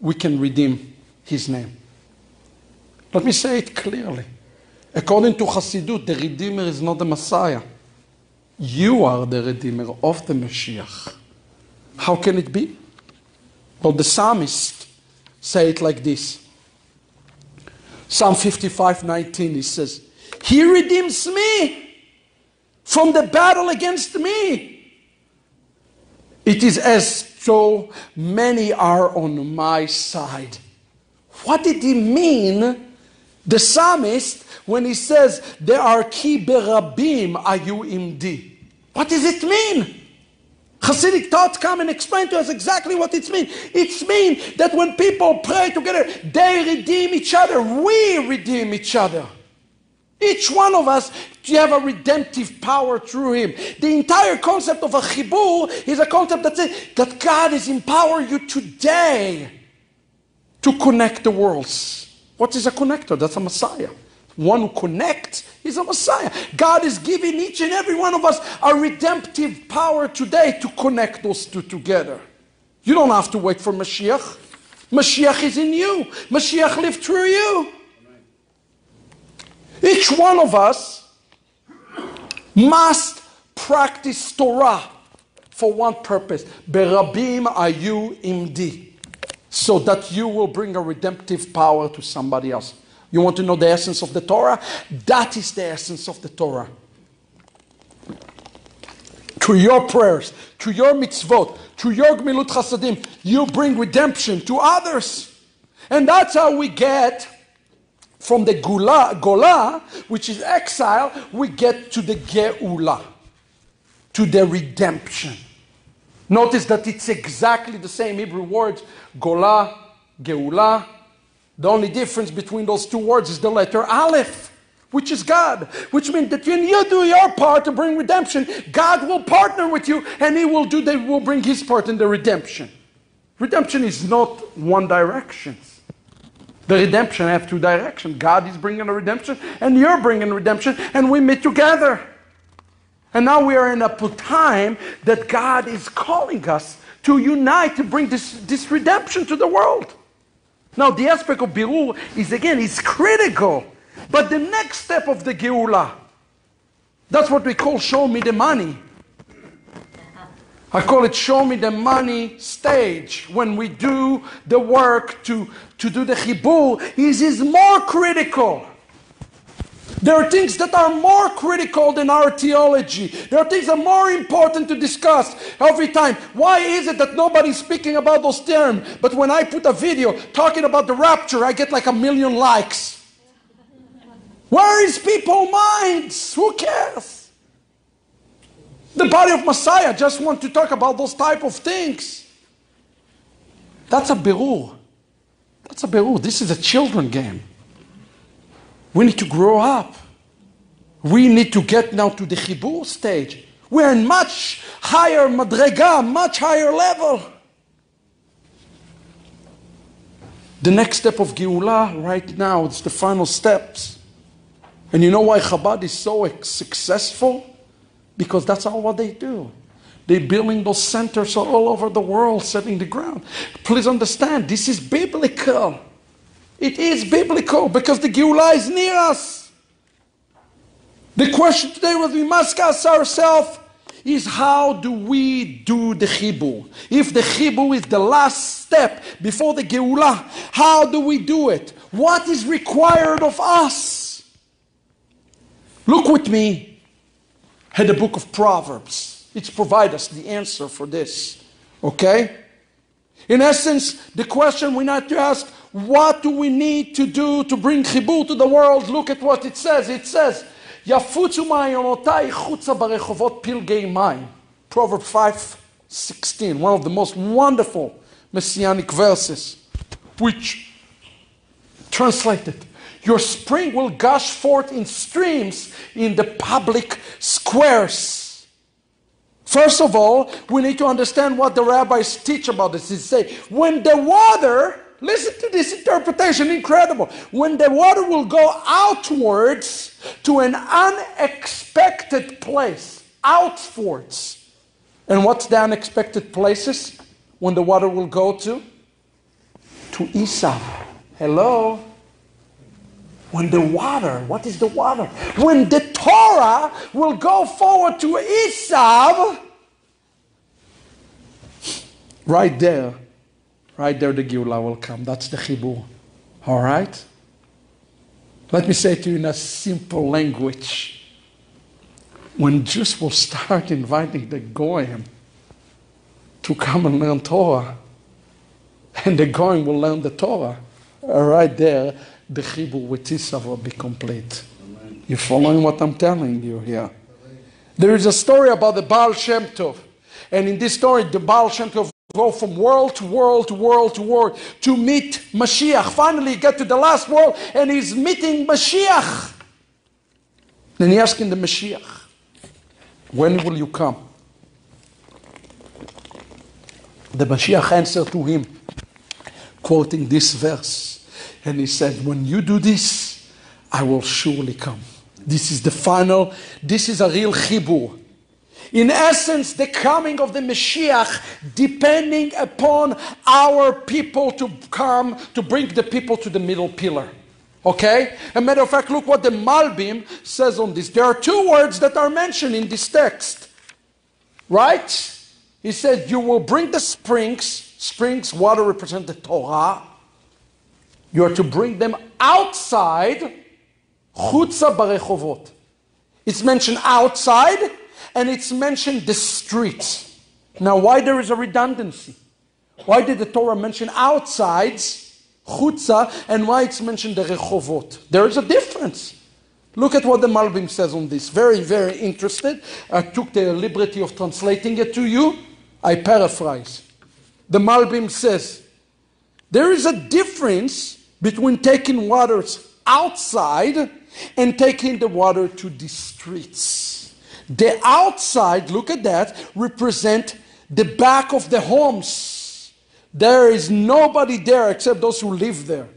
we can redeem his name. Let me say it clearly. According to Hasidut, the Redeemer is not the Messiah. You are the Redeemer of the Mashiach. How can it be? Well, the psalmist say it like this. Psalm 55, 19, he says, He redeems me from the battle against me. It is as though many are on my side. What did he mean, the psalmist, when he says, There are ki berabim ayuimdi? What does it mean? Hasidic thoughts come and explain to us exactly what it means. It means that when people pray together, they redeem each other. We redeem each other. Each one of us, you have a redemptive power through him. The entire concept of a chibur is a concept that says that God is empowering you today to connect the worlds. What is a connector? That's a Messiah. One who connects is a Messiah. God is giving each and every one of us a redemptive power today to connect those two together. You don't have to wait for Mashiach. Mashiach is in you. Mashiach lived through you. Each one of us must practice Torah for one purpose. Berabim ayu imdi. So that you will bring a redemptive power to somebody else. You want to know the essence of the Torah? That is the essence of the Torah. Through your prayers, through your mitzvot, through your gmilut chasadim, you bring redemption to others. And that's how we get from the gula, gola, which is exile, we get to the geula, to the redemption. Notice that it's exactly the same Hebrew word, gola, geula, the only difference between those two words is the letter Aleph, which is God, which means that when you do your part to bring redemption, God will partner with you and He will do they will bring His part in the redemption. Redemption is not one direction. The redemption has two directions. God is bringing a redemption, and you're bringing redemption, and we meet together. And now we are in a time that God is calling us to unite to bring this, this redemption to the world. Now, the aspect of Birur is again, is critical. But the next step of the Geula, that's what we call show me the money. I call it show me the money stage. When we do the work to, to do the chibur, is is more critical. There are things that are more critical than our theology. There are things that are more important to discuss every time. Why is it that nobody's speaking about those terms? But when I put a video talking about the rapture, I get like a million likes. Where is people minds? Who cares? The body of Messiah just want to talk about those type of things. That's a berur. That's a berur. This is a children game. We need to grow up. We need to get now to the chibur stage. We're in much higher madrega, much higher level. The next step of Geula right now, it's the final steps. And you know why Chabad is so successful? Because that's all what they do. They're building those centers all over the world, setting the ground. Please understand, this is biblical. It is biblical because the Geula is near us. The question today what we must ask ourselves is how do we do the chibur? If the chibur is the last step before the geula, how do we do it? What is required of us? Look with me at the book of Proverbs. It's provide us the answer for this. Okay? In essence, the question we need to ask, what do we need to do to bring chibur to the world? Look at what it says. It says, יפוצו מעיונותיי חוצה ברחובות פלגי מים. Proverbs 5, 16, one of the most wonderful messianic verses, which translated, your spring will gush forth in streams in the public squares. First of all, we need to understand what the rabbis teach about this. They say, when the water Listen to this interpretation, incredible. When the water will go outwards to an unexpected place, outwards. And what's the unexpected places when the water will go to? To Esau. Hello? When the water, what is the water? When the Torah will go forward to Esau, right there right there the Geula will come. That's the Chibur. All right? Let me say to you in a simple language. When Jews will start inviting the Goyim to come and learn Torah, and the Goyim will learn the Torah, uh, right there, the Chibur with Esav will be complete. You following what I'm telling you here? There is a story about the Baal Shem Tov. And in this story, the Baal Shem Tov go from world to world to world to world to meet Mashiach. Finally, get to the last world and he's meeting Mashiach. Then he asking the Mashiach, when will you come? The Mashiach answered to him, quoting this verse, and he said, When you do this, I will surely come. This is the final, this is a real chibur. In essence, the coming of the Mashiach depending upon our people to come to bring the people to the middle pillar. Okay? A matter of fact, look what the Malbim says on this. There are two words that are mentioned in this text. Right? He said, You will bring the springs. Springs, water represent the Torah. You are to bring them outside. Barechovot. It's mentioned outside and it's mentioned the streets. Now, why there is a redundancy? Why did the Torah mention outsides, chutza, and why it's mentioned the rechovot? There is a difference. Look at what the Malbim says on this. Very, very interested. I took the liberty of translating it to you. I paraphrase. The Malbim says, there is a difference between taking waters outside and taking the water to the streets. The outside, look at that, represent the back of the homes. There is nobody there except those who live there.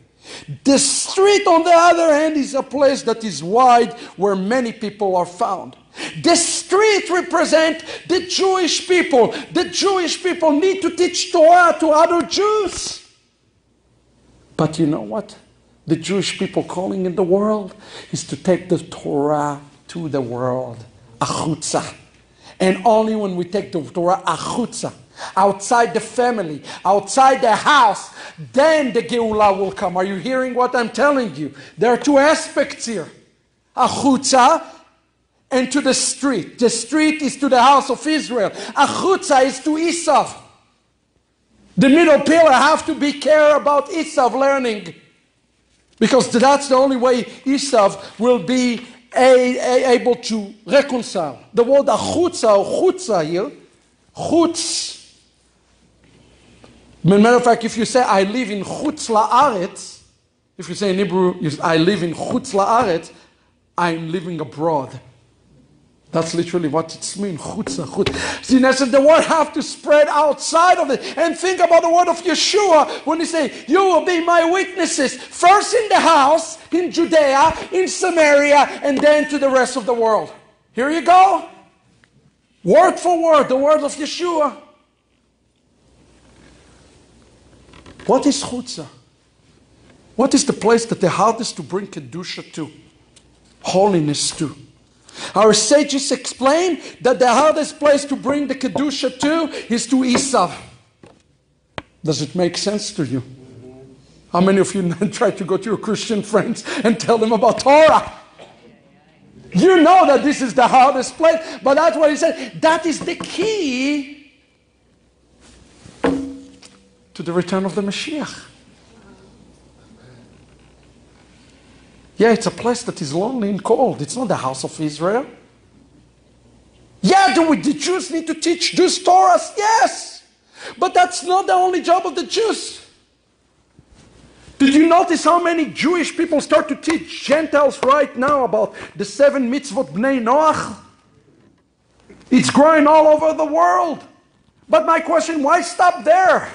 The street, on the other hand, is a place that is wide where many people are found. The street represent the Jewish people. The Jewish people need to teach Torah to other Jews. But you know what? The Jewish people calling in the world is to take the Torah to the world achutza. And only when we take the Torah achutza, outside the family, outside the house, then the Geula will come. Are you hearing what I'm telling you? There are two aspects here. Achutza and to the street. The street is to the house of Israel. Achutza is to Esav. The middle pillar have to be care about Esav learning. Because that's the only way Esav will be able to reconcile. The word achutza or chutza here, chutz. Matter of fact, if you say I live in chutz la'aretz, if you say in Hebrew, I live in chutz la'aretz, I'm living abroad. That's literally what it means. Chutza, chutza. See, said the word have to spread outside of it. And think about the word of Yeshua when he say, you will be my witnesses. First in the house, in Judea, in Samaria, and then to the rest of the world. Here you go. Word for word, the word of Yeshua. What is chutza? What is the place that the hardest to bring kedusha to, holiness to? Our sages explain that the hardest place to bring the kedusha to is to Esav. Does it make sense to you? How many of you try to go to your Christian friends and tell them about Torah? You know that this is the hardest place, but that's what he said. That is the key to the return of the Mashiach. Yeah, it's a place that is lonely and cold. It's not the house of Israel. Yeah, do we, the Jews need to teach Jews Torah? Yes. But that's not the only job of the Jews. Did you notice how many Jewish people start to teach Gentiles right now about the seven mitzvot Bnei Noach? It's growing all over the world. But my question, why stop there?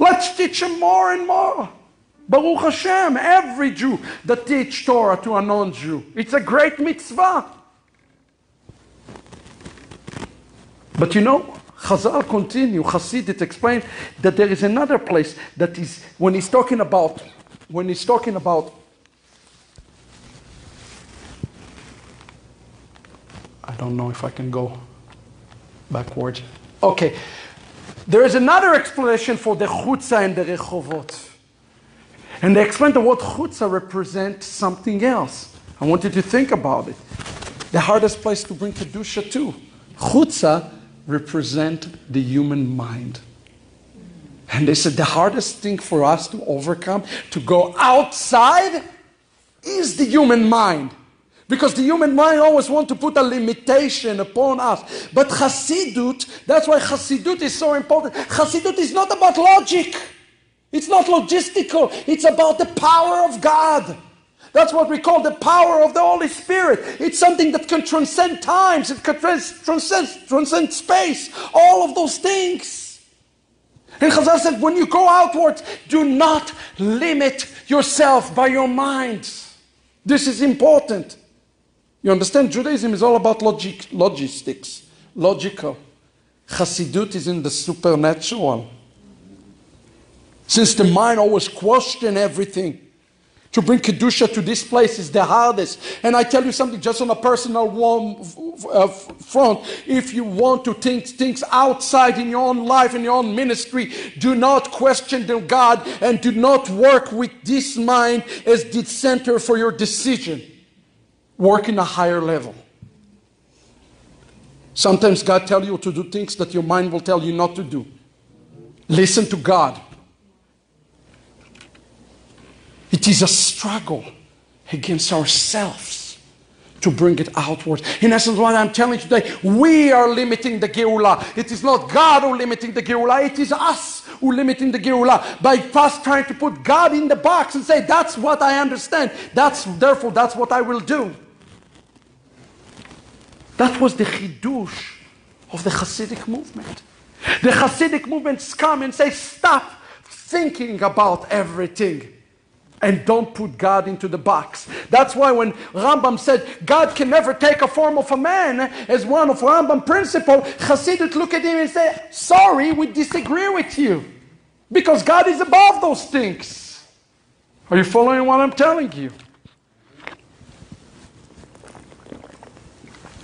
Let's teach them more and more. Baruch Hashem, every Jew that teach Torah to a non-Jew. It's a great mitzvah. But you know, Chazal continue, Hasidut explain that there is another place that is, when he's talking about, when he's talking about, I don't know if I can go backwards. Okay. There is another explanation for the chutza and the rechovot. And they explained that what chutza represents something else. I want you to think about it. The hardest place to bring kedusha to. Chutza represent the human mind. And they said the hardest thing for us to overcome, to go outside, is the human mind. Because the human mind always wants to put a limitation upon us. But Hasidut, that's why Hasidut is so important. Hasidut is not about logic. It's not logistical, it's about the power of God. That's what we call the power of the Holy Spirit. It's something that can transcend times, it can transcend, transcend space, all of those things. And Chazal said, when you go outwards, do not limit yourself by your mind. This is important. You understand? Judaism is all about logic, logistics, logical. Chassidut is in the supernatural. Since the mind always question everything, to bring Kedusha to this place is the hardest. And I tell you something just on a personal one, uh, front. If you want to think things outside in your own life, in your own ministry, do not question the God and do not work with this mind as the center for your decision. Work in a higher level. Sometimes God tells you to do things that your mind will tell you not to do. Listen to God. It is a struggle against ourselves to bring it outward. In essence, what I'm telling you today, we are limiting the Geulah. It is not God who limiting the Geulah, it is us who limiting the Geulah by first trying to put God in the box and say, that's what I understand. That's therefore that's what I will do. That was the chidush of the Hasidic movement. The Hasidic movements come and say, stop thinking about everything and don't put God into the box. That's why when Rambam said God can never take a form of a man as one of Rambam principle, Hasidut look at him and say, sorry, we disagree with you. Because God is above those things. Are you following what I'm telling you?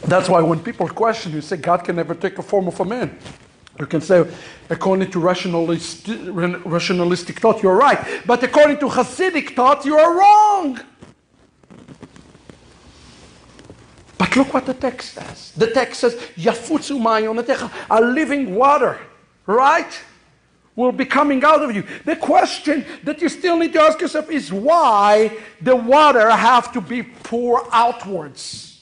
That's why when people question you, say God can never take a form of a man. You can say, according to rationalist, rationalistic thought, you're right. But according to Hasidic thought, you are wrong. But look what the text says. The text says, Yafutsu mayonetecha, a living water, right? Will be coming out of you. The question that you still need to ask yourself is why the water have to be poured outwards?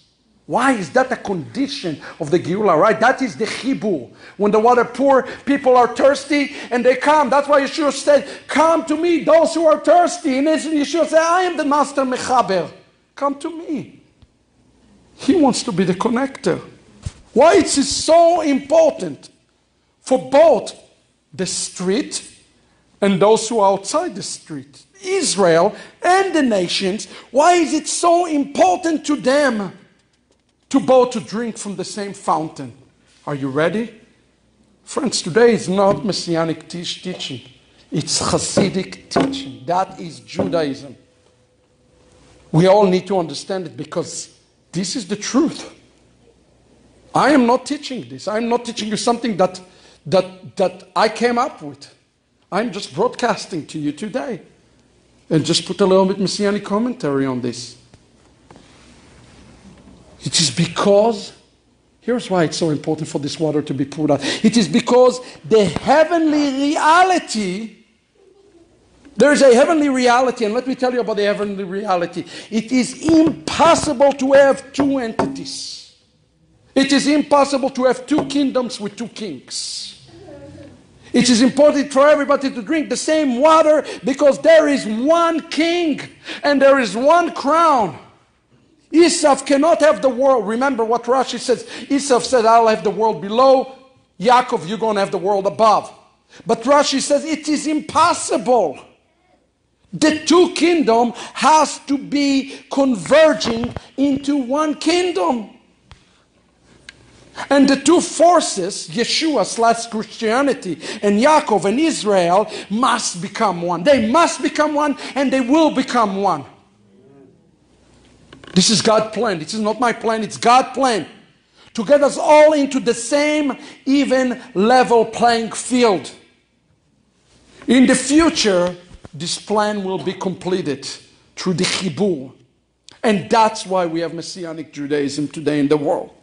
Why is that a condition of the Geula, right? That is the Chibur. When the water poor, people are thirsty and they come. That's why Yeshua said, Come to me, those who are thirsty. And Yeshua said, I am the master Mechaber. come to me. He wants to be the connector. Why is it so important for both the street and those who are outside the street, Israel and the nations. Why is it so important to them to both to drink from the same fountain? Are you ready? Friends, today is not messianic teaching. It's Hasidic teaching. That is Judaism. We all need to understand it because this is the truth. I am not teaching this. I'm not teaching you something that, that, that I came up with. I'm just broadcasting to you today. And just put a little bit messianic commentary on this. It is because, here's why it's so important for this water to be poured out. It is because the heavenly reality, there is a heavenly reality, and let me tell you about the heavenly reality. It is impossible to have two entities. It is impossible to have two kingdoms with two kings. It is important for everybody to drink the same water because there is one king and there is one crown. Esav cannot have the world. Remember what Rashi says. Esav said, I'll have the world below. Yaakov, you're going to have the world above. But Rashi says it is impossible. The two kingdom has to be converging into one kingdom. And the two forces, Yeshua slash Christianity and Yaakov and Israel, must become one. They must become one and they will become one. This is God's plan. This is not my plan, it's God's plan. To get us all into the same, even level playing field. In the future, this plan will be completed through the Chibur. And that's why we have Messianic Judaism today in the world.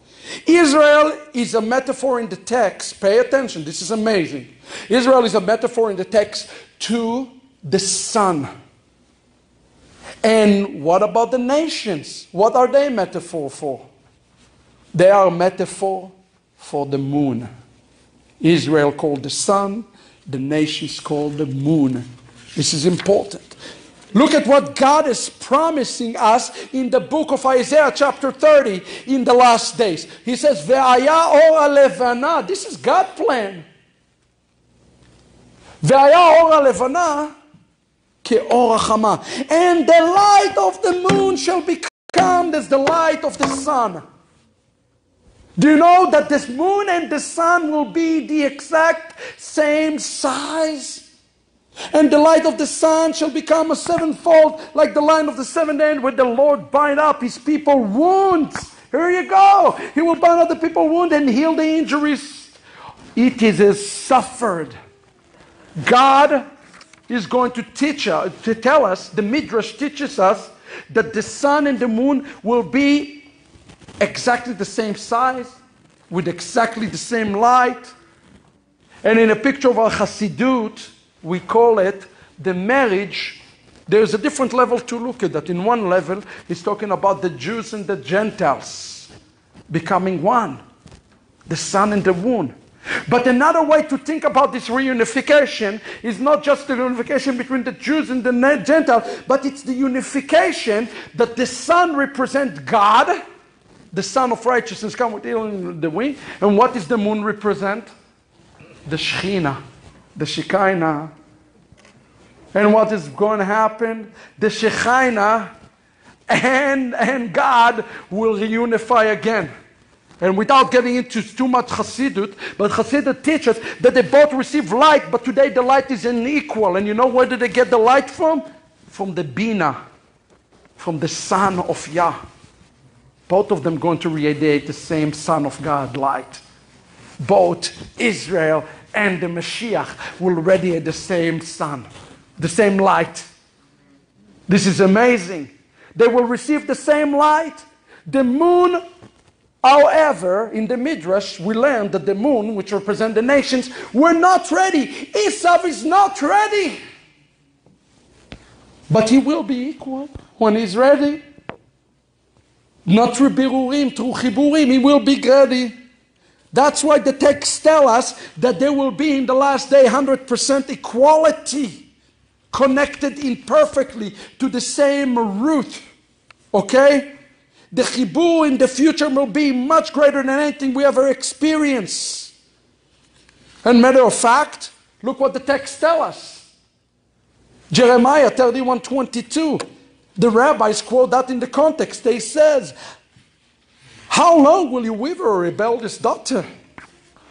Israel is a metaphor in the text. Pay attention, this is amazing. Israel is a metaphor in the text to the sun. And what about the nations? What are they metaphor for? They are metaphor for the moon. Israel called the sun, the nations called the moon. This is important. Look at what God is promising us in the book of Isaiah, chapter 30, in the last days. He says, Ve'aya ora levana. This is God's plan. Ve'aya ora levana. And the light of the moon shall become as the light of the sun. Do you know that this moon and the sun will be the exact same size? And the light of the sun shall become a sevenfold, like the line of the seventh end, where the Lord bind up his people wounds. Here you go. He will bind up the people wound and heal the injuries. It is suffered. God is going to teach us, to tell us, the Midrash teaches us that the sun and the moon will be exactly the same size, with exactly the same light. And in a picture of Al Hasidut, we call it the marriage. There's a different level to look at that. In one level, he's talking about the Jews and the Gentiles becoming one, the sun and the moon. But another way to think about this reunification is not just the unification between the Jews and the Gentiles, but it's the unification that the sun represents God, the sun of righteousness come with the wing, and what does the moon represent? The Shekhinah the Shekinah. And what is going to happen? The Shekinah and, and God will reunify again. And without getting into too much Hasidut, but Hasidut teaches that they both receive light, but today the light is unequal. And you know where did they get the light from? From the Bina, from the Son of Yah. Both of them going to radiate the same Son of God light. Both Israel and the Mashiach will radiate the same sun, the same light. This is amazing. They will receive the same light. The moon, however, in the Midrash, we learn that the moon, which represent the nations, were not ready. Esav is not ready. But he will be equal when he's ready. Not through birurim, through chiburim, he will be ready. That's why the texts tell us that there will be in the last day 100% equality, connected imperfectly to the same root. Okay? The chibur in the future will be much greater than anything we ever experience. And matter of fact, look what the text tell us. Jeremiah 31 22. The rabbis quote that in the context. They says, How long will you a rebellious daughter?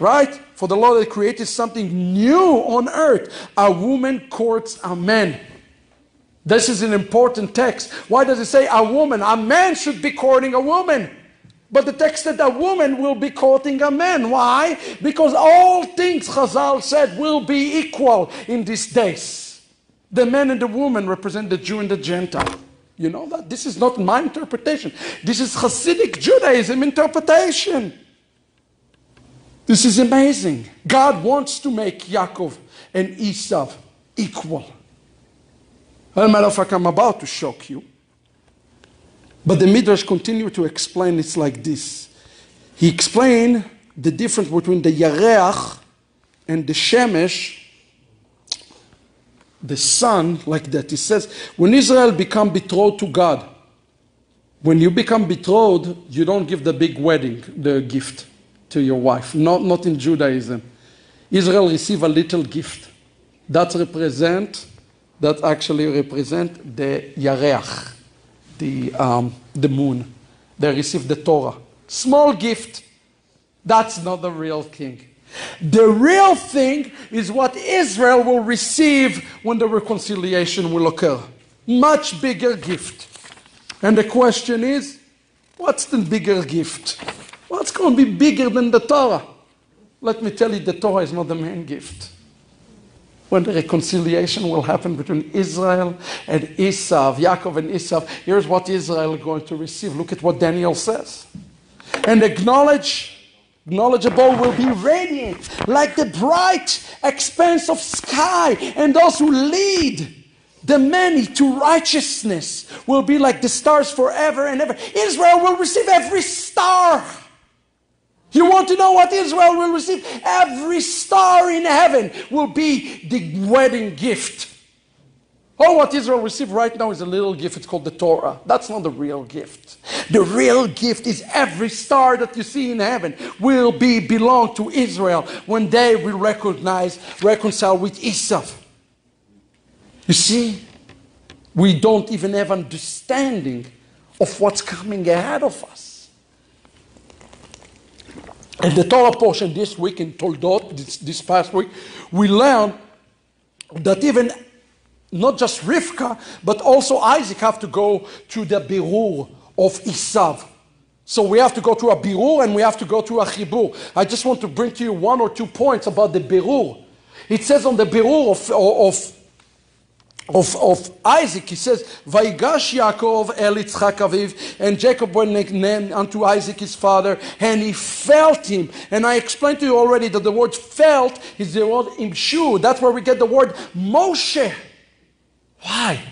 Right? For the Lord had created something new on earth. A woman courts a man. This is an important text. Why does it say a woman? A man should be courting a woman. But the text said a woman will be courting a man. Why? Because all things, Chazal said, will be equal in these days. The man and the woman represent the Jew and the Gentile. You know that? This is not my interpretation. This is Hasidic Judaism interpretation. This is amazing. God wants to make Yaakov and Esau equal. As a matter of fact, I'm about to shock you. But the Midrash continue to explain it's like this. He explained the difference between the Yareach and the Shemesh, the sun, like that. He says, when Israel become betrothed to God, when you become betrothed, you don't give the big wedding, the gift to your wife. Not, not in Judaism. Israel receive a little gift. That represent that actually represent the Yareach, the, um, the moon. They receive the Torah. Small gift. That's not the real thing. The real thing is what Israel will receive when the reconciliation will occur. Much bigger gift. And the question is, what's the bigger gift? What's going to be bigger than the Torah? Let me tell you, the Torah is not the main gift when the reconciliation will happen between Israel and Esau, Yaakov and Esau. Here's what Israel is going to receive. Look at what Daniel says. And acknowledge, knowledgeable will be radiant like the bright expanse of sky, and those who lead the many to righteousness will be like the stars forever and ever. Israel will receive every star. You want to know what Israel will receive? Every star in heaven will be the wedding gift. All what Israel received right now is a little gift. It's called the Torah. That's not the real gift. The real gift is every star that you see in heaven will be belong to Israel when they will recognize, reconcile with Esau. You see, we don't even have understanding of what's coming ahead of us. In the Torah portion this week in Toldot, this, this past week, we learned that even not just Rivka, but also Isaac have to go to the birur of Isav. So we have to go to a birur and we have to go to a chibur. I just want to bring to you one or two points about the birur. It says on the birur of, of of, of Isaac, he says, Vaigash Yaakov el Aviv, and Jacob went named unto Isaac his father, and he felt him. And I explained to you already that the word felt is the word imshu. That's where we get the word Moshe. Why?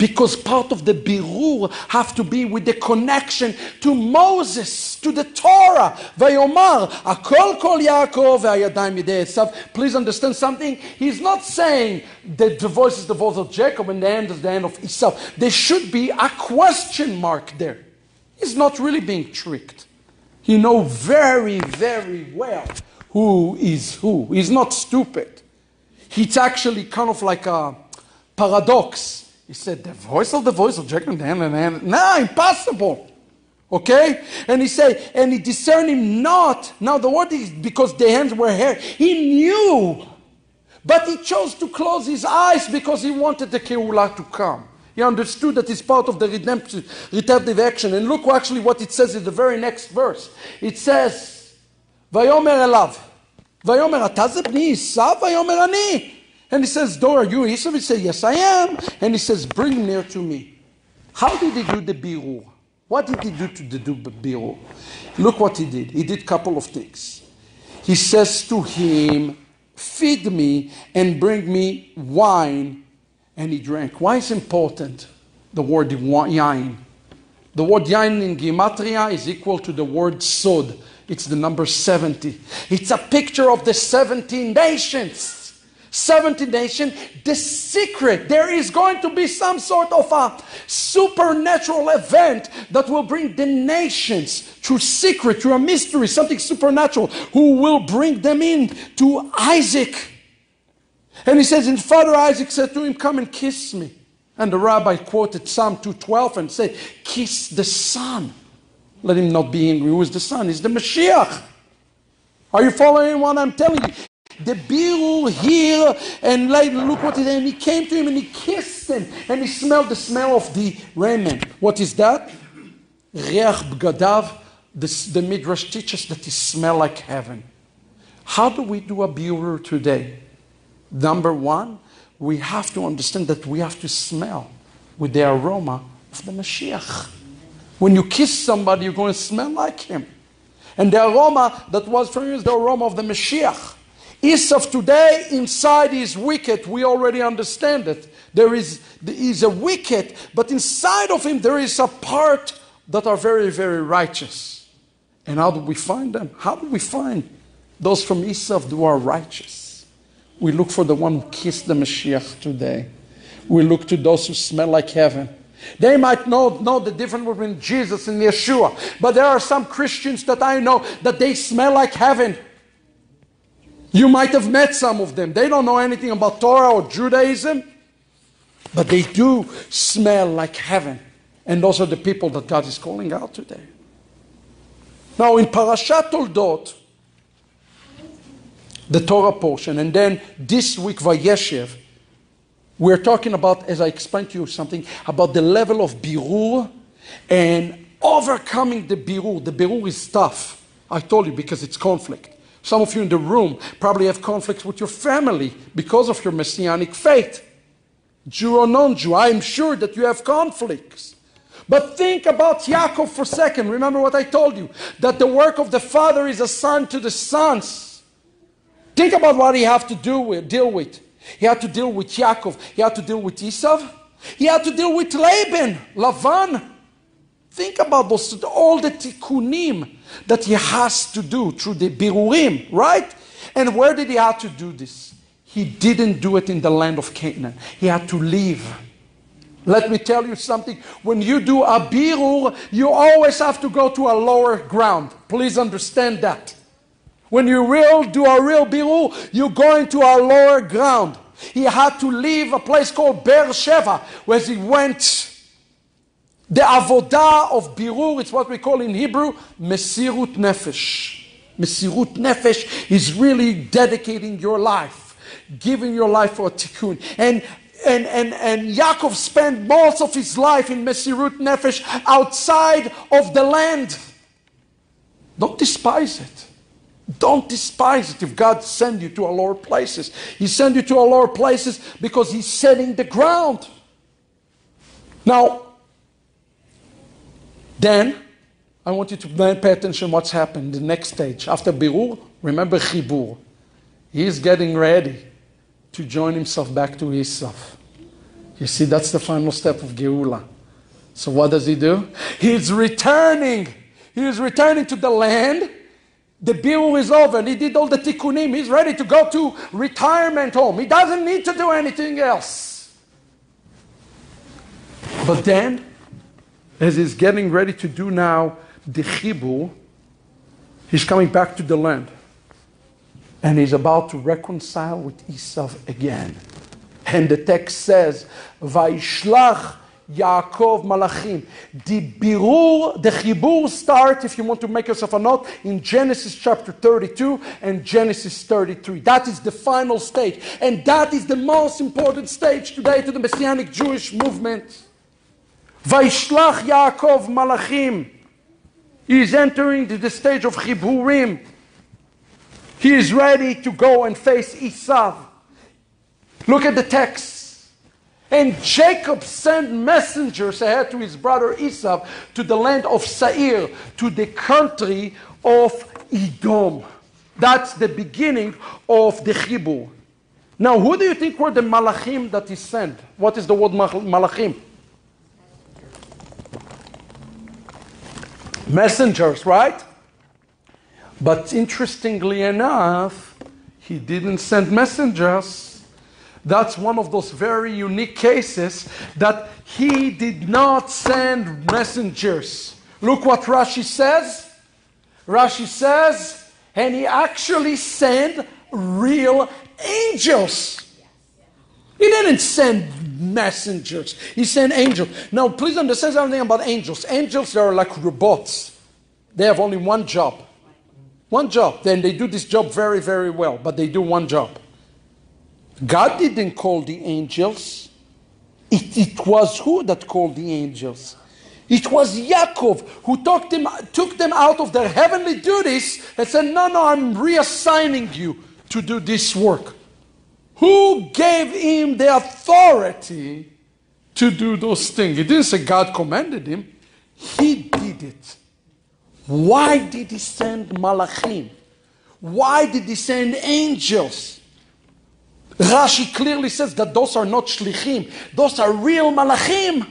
Because part of the birur have to be with the connection to Moses, to the Torah. Vayomar, akol kol Yaakov ve'ayadayim Please understand something. He's not saying that the voice is the voice of Jacob and the end is the end of Esau. There should be a question mark there. He's not really being tricked. He knows very, very well who is who. He's not stupid. It's actually kind of like a paradox he said, The voice of the voice of Jacob and Daniel and Anna. No, impossible. Okay? And he said, and he discerned him not. Now the word is because the hands were hair. He knew. But he chose to close his eyes because he wanted the Geulah to come. He understood that it's part of the redemptive, redemptive action. And look actually what it says in the very next verse. It says, "Vayomer elav, vayomer אתה זה בני עשיו? And he says, Do are you Esau? He says, Yes, I am. And he says, Bring near to me. How did he do the birur? What did he do to the birur? Look what he did. He did a couple of things. He says to him, Feed me and bring me wine. And he drank. Why is important? The word yain. The word yain in Gematria is equal to the word sod. It's the number 70. It's a picture of the 17 nations 70 nations, the secret, there is going to be some sort of a supernatural event that will bring the nations through secret, through a mystery, something supernatural, who will bring them in to Isaac. And he says, and Father Isaac said to him, Come and kiss me. And the rabbi quoted Psalm 212 and said, Kiss the Son. Let him not be angry. Who is the Son? He's the Mashiach. Are you following what I'm telling you? The Birur here, and like, look what he did. And he came to him and he kissed him, and he smelled the smell of the raiment. What is that? Reach bgadav. The, Midrash teaches that he smell like heaven. How do we do a Birur today? Number one, we have to understand that we have to smell with the aroma of the Mashiach. When you kiss somebody, you're going to smell like him. And the aroma that was for you is the aroma of the Mashiach. Esav today, inside is wicked. We already understand it. There is, is a wicked, but inside of him there is a part that are very, very righteous. And how do we find them? How do we find those from Esav who are righteous? We look for the one who kissed the Mashiach today. We look to those who smell like heaven. They might know, know the difference between Jesus and Yeshua, but there are some Christians that I know that they smell like heaven. You might have met some of them. They don't know anything about Torah or Judaism, but they do smell like heaven. And those are the people that God is calling out today. Now, in Parashat Toldot, the Torah portion. And then this week, Vayeshev, we're talking about, as I explained to you, something about the level of birur and overcoming the birur. The birur is tough. I told you because it's conflict. Some of you in the room probably have conflicts with your family because of your messianic faith. Jew or non-Jew, I'm sure that you have conflicts. But think about Yaakov for a second. Remember what I told you that the work of the father is assigned to the sons. Think about what he had to do with, deal with. He had to deal with Yaakov. He had to deal with Esau. He had to deal with Laban, Lavan. Think about those, all the tikkunim that he has to do through the birurim, right? And where did he have to do this? He didn't do it in the land of Canaan. He had to leave. Let me tell you something. When you do a birur, you always have to go to a lower ground. Please understand that. When you real do a real biru, you go into a lower ground. He had to leave a place called Beersheba, where he went. The avodah of birur, it's what we call in Hebrew, mesirut nefesh. Mesirut nefesh is really dedicating your life, giving your life for a tikkun. And and, and, and Yaakov spent most of his life in Mesirut Nefesh outside of the land. Don't despise it. Don't despise it if God send you to a lower places. He send you to a lower places because He's setting the ground. Now, then, I want you to pay attention what's happened the next stage. After Birur, remember Chibur. He's getting ready to join himself back to Esav. You see, that's the final step of Geula. So what does he do? He's returning. He is returning to the land the bill is over and he did all the tikkunim. He's ready to go to retirement home. He doesn't need to do anything else. But then, as he's getting ready to do now the chibur, he's coming back to the land. And he's about to reconcile with Esau again. And the text says, Vaishlach Yaakov Malachim. The birur, the chibur start, if you want to make yourself a note, in Genesis chapter 32 and Genesis 33. That is the final stage. And that is the most important stage today to the Messianic Jewish movement. Vaishlach Yaakov Malachim. He is entering the stage of chiburim. He is ready to go and face Esau. Look at the text. And Jacob sent messengers ahead to his brother Esau to the land of Seir, to the country of Edom. That's the beginning of the Chibur. Now, who do you think were the Malachim that he sent? What is the word Malachim? Messengers, right? But interestingly enough, he didn't send messengers, That's one of those very unique cases that he did not send messengers. Look what Rashi says. Rashi says, and he actually sent real angels. He didn't send messengers, he sent angels. Now, please understand something about angels. Angels, are like robots, they have only one job. One job. Then they do this job very, very well, but they do one job. God didn't call the angels. It, it was who that called the angels? It was Yaakov who took them, took them out of their heavenly duties and said, No, no, I'm reassigning you to do this work. Who gave him the authority to do those things? He didn't say God commanded him, he did it. Why did he send malachim? Why did he send angels? Rashi clearly says that those are not shlichim, those are real malachim.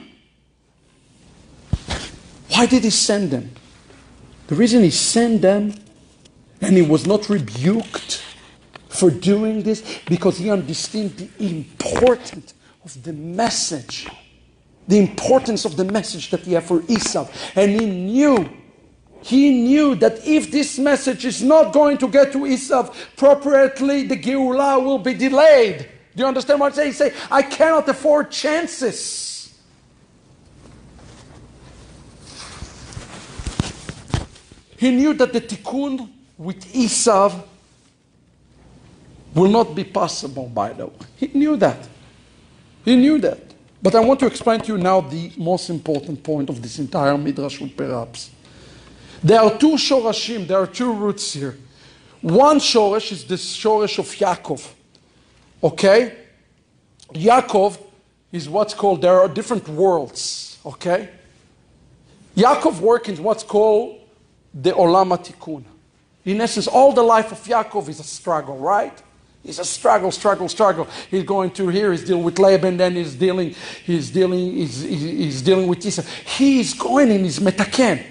Why did he send them? The reason he sent them and he was not rebuked for doing this because he understood the importance of the message. The importance of the message that he had for Esau. And he knew he knew that if this message is not going to get to Esau appropriately, the Geulah will be delayed. Do you understand what I'm saying? He say, I cannot afford chances. He knew that the tikkun with Esau will not be possible, by the way. He knew that. He knew that. But I want to explain to you now the most important point of this entire midrash, perhaps. There are two shorashim, there are two roots here. One Shorash is the Shorash of Yaakov. Okay? Yaakov is what's called, there are different worlds. Okay? Yaakov works in what's called the Olam Tikkun. In essence, all the life of Yaakov is a struggle, right? It's a struggle, struggle, struggle. He's going through here. He's dealing with Laban, then he's dealing, he's dealing, he's, he's dealing with Esau. He's going in his metaken.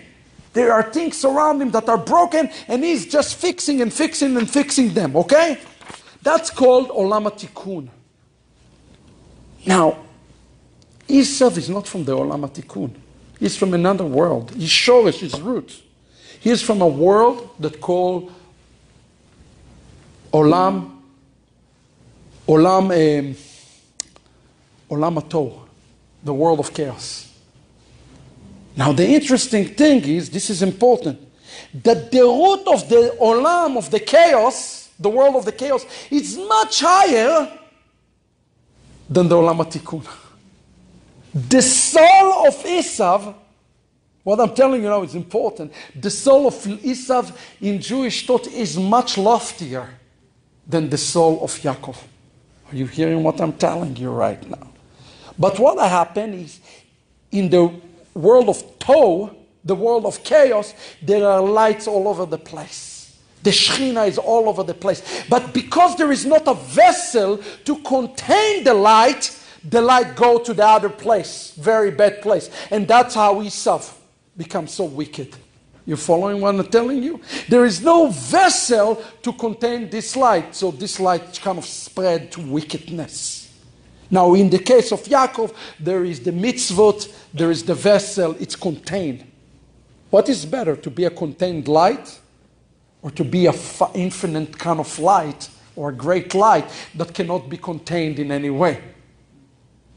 There are things around him that are broken, and he's just fixing and fixing and fixing them, okay? That's called Olam Tikkun. Now, Esav is not from the Olam Tikkun. He's from another world. His shorish, his roots. He is from a world that called Olam, Olam, um, the world of chaos. Now, the interesting thing is this is important that the root of the olam, of the chaos, the world of the chaos, is much higher than the olam tikkun. The soul of Esav, what I'm telling you now is important. The soul of Esav in Jewish thought is much loftier than the soul of Yaakov. Are you hearing what I'm telling you right now? But what happened is in the world of Tohu, the world of chaos, there are lights all over the place. The Shekhinah is all over the place. But because there is not a vessel to contain the light, the light go to the other place, very bad place. And that's how Esau becomes so wicked. You following what I'm telling you? There is no vessel to contain this light, so this light kind of spread to wickedness. Now, in the case of Yaakov, there is the mitzvot, there is the vessel, it's contained. What is better, to be a contained light or to be an infinite kind of light or a great light that cannot be contained in any way?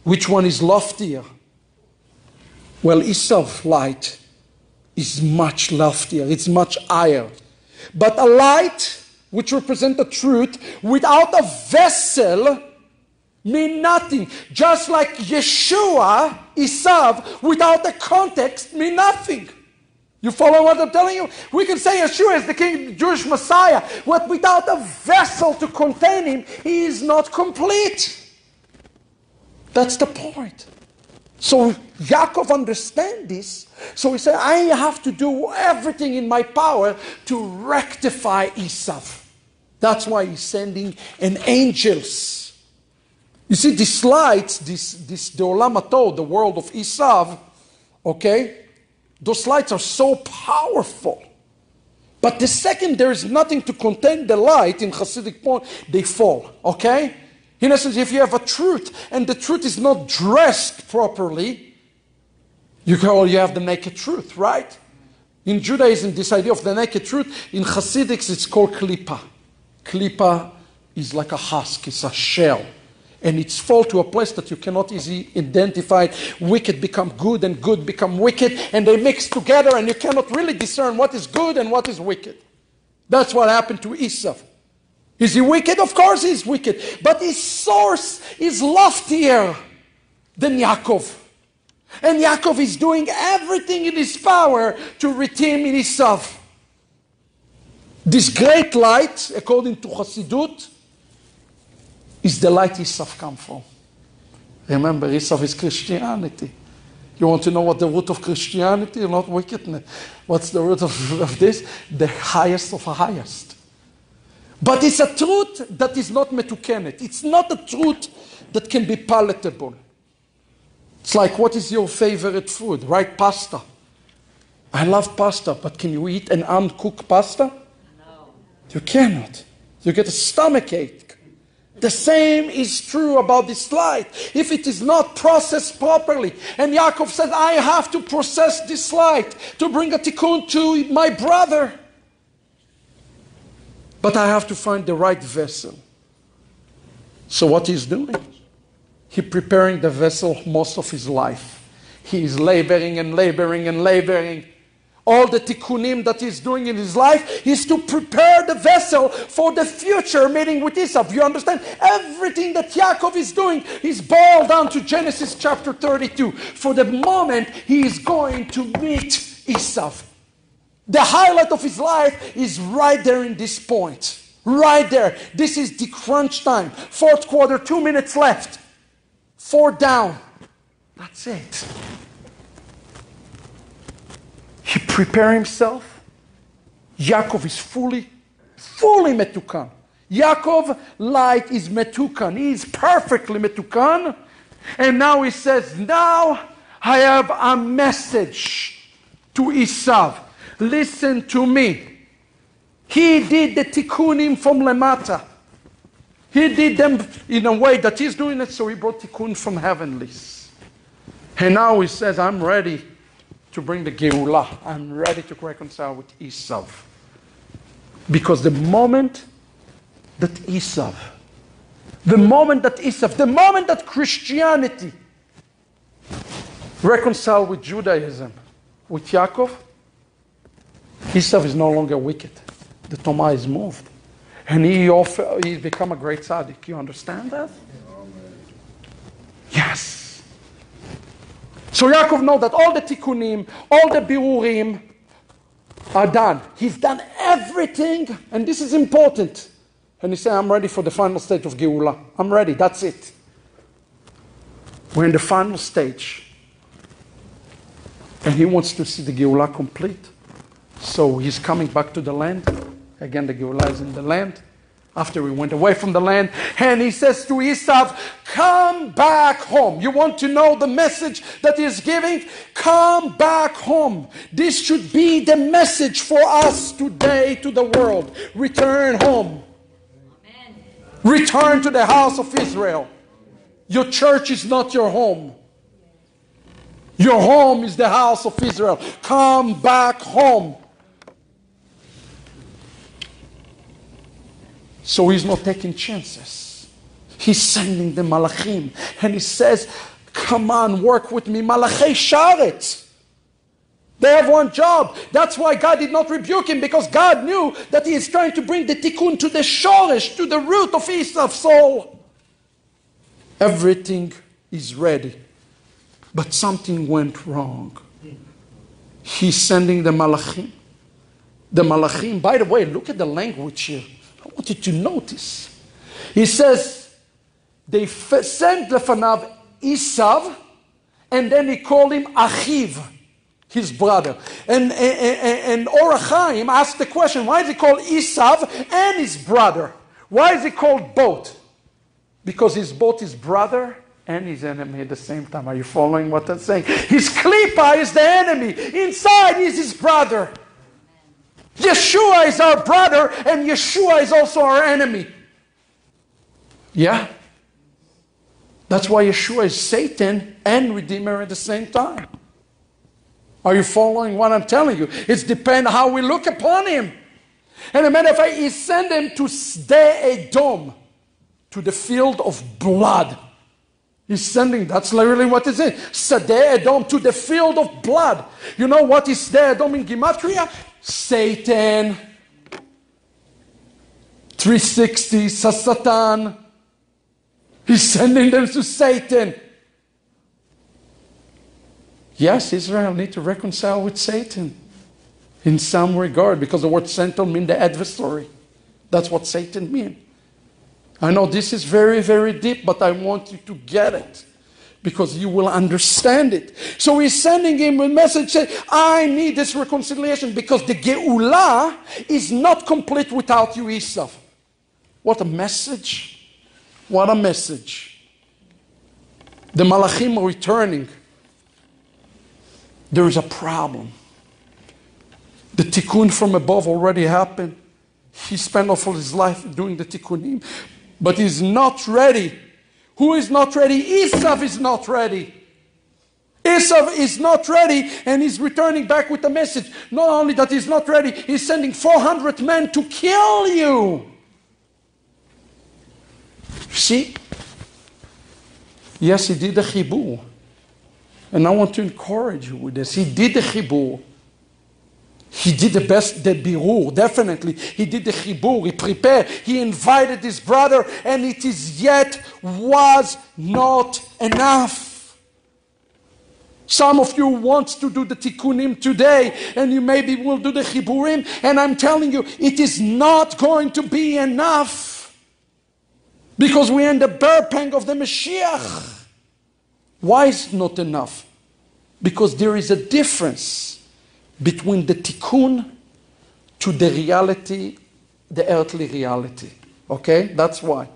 Which one is loftier? Well, Esau's light is much loftier, it's much higher. But a light which represents the truth without a vessel mean nothing. Just like Yeshua, Isav, without the context, mean nothing. You follow what I'm telling you? We can say Yeshua is the King, the Jewish Messiah, but without a vessel to contain him, he is not complete. That's the point. So Yaakov understands this. So he said, I have to do everything in my power to rectify Esav. That's why he's sending an angels you see, these lights, this, this the Olam HaTohu, the world of Esav, okay, those lights are so powerful. But the second there is nothing to contain the light in Hasidic point, they fall, okay? In essence, if you have a truth and the truth is not dressed properly, you call you have the naked truth, right? In Judaism, this idea of the naked truth, in Hasidics, it's called klipa. Klipa is like a husk, it's a shell. And it's fall to a place that you cannot easily identify. Wicked become good and good become wicked, and they mix together, and you cannot really discern what is good and what is wicked. That's what happened to Esau. Is he wicked? Of course he's wicked. But his source is loftier than Yaakov. And Yaakov is doing everything in his power to redeem Esau. This great light, according to Hasidut, is the light Esau come from. Remember, Esau is Christianity. You want to know what the root of Christianity? Not wickedness. What's the root of, of this? The highest of the highest. But it's a truth that is not metukenet. It's not a truth that can be palatable. It's like, what is your favorite food? Right? Pasta. I love pasta, but can you eat an uncooked pasta? No. You cannot. You get a stomach ache. The same is true about this light. If it is not processed properly, and Yaakov said, I have to process this light to bring a tikkun to my brother. But I have to find the right vessel. So what he's doing? He's preparing the vessel most of his life. He is laboring and laboring and laboring all the tikkunim that he's doing in his life is to prepare the vessel for the future meeting with Esau. You understand? Everything that Yaakov is doing is boiled down to Genesis chapter 32. For the moment he is going to meet Esau. The highlight of his life is right there in this point. Right there. This is the crunch time. Fourth quarter, two minutes left. Four down. That's it. He prepare himself. Yaakov is fully, fully metukan. Yaakov light is metukan. He is perfectly metukan. And now he says, now I have a message to Esav. Listen to me. He did the tikkunim from Lemata. He did them in a way that he's doing it, so he brought tikkun from heavenlies. And now he says, I'm ready to bring the Geulah. I'm ready to reconcile with Esau. Because the moment that Esau, the moment that Esau, the moment that Christianity reconcile with Judaism, with Yaakov, Esau is no longer wicked. The Tomah is moved. And he offer, he's become a great tzaddik. You understand that? Yes. So Yaakov knows that all the tikkunim, all the birurim are done. He's done everything, and this is important. And he said, I'm ready for the final stage of Geula. I'm ready, that's it. We're in the final stage. And he wants to see the Geula complete. So he's coming back to the land. Again, the Geula is in the land after he went away from the land. And he says to Esau, Come back home. You want to know the message that he's giving? Come back home. This should be the message for us today to the world. Return home. Amen. Return to the house of Israel. Your church is not your home. Your home is the house of Israel. Come back home. So he's not taking chances. He's sending the malachim. And he says, Come on, work with me. Malachei Sharet. They have one job. That's why God did not rebuke him, because God knew that he is trying to bring the tikkun to the shorish, to the root of Esau's soul. Everything is ready. But something went wrong. He's sending the malachim. The malachim, by the way, look at the language here. I want you to notice. He says, they f- sent Lefanav Isav, and then he called him Achiv, his brother. And, and, and Ohr HaChaim asked the question, why is he called Isav and his brother? Why is he called both? Because he's both his brother and his enemy at the same time. Are you following what I'm saying? His klipa is the enemy. Inside is his brother. Yeshua is our brother, and Yeshua is also our enemy. Yeah? That's why Yeshua is Satan and Redeemer at the same time. Are you following what I'm telling you? It's depend how we look upon him. And a matter of fact, he sent him to Sde Edom, to the field of blood. He's sending, that's literally what it is. Sde Edom, to the field of blood. You know what is Sde Edom in Gematria? Satan. 360, Satan. He's sending them to Satan. Yes, Israel need to reconcile with Satan in some regard because the word Satan means the adversary. That's what Satan means. I know this is very, very deep, but I want you to get it because you will understand it. So he's sending him a message saying, I need this reconciliation because the Geulah is not complete without you, Esau. What a message! What a message. The Malachim are returning there is a problem. The tikkun from above already happened. He spent all his life doing the tikkunim, but he's not ready. Who is not ready? Esav is not ready. Esav is not ready and he's returning back with a message. Not only that he's not ready, he's sending 400 men to kill you. See? Yes, he did the chibur. And I want to encourage you with this. He did the chibur. He did the best, the birur, definitely. He did the chibur, he prepared, he invited his brother, and it is yet was not enough. Some of you want to do the tikkunim today, and you maybe will do the chiburim, and I'm telling you, it is not going to be enough. Because we're in the burpang of the Mashiach. Why is not enough? Because there is a difference between the tikkun to the reality, the earthly reality. Okay? That's why.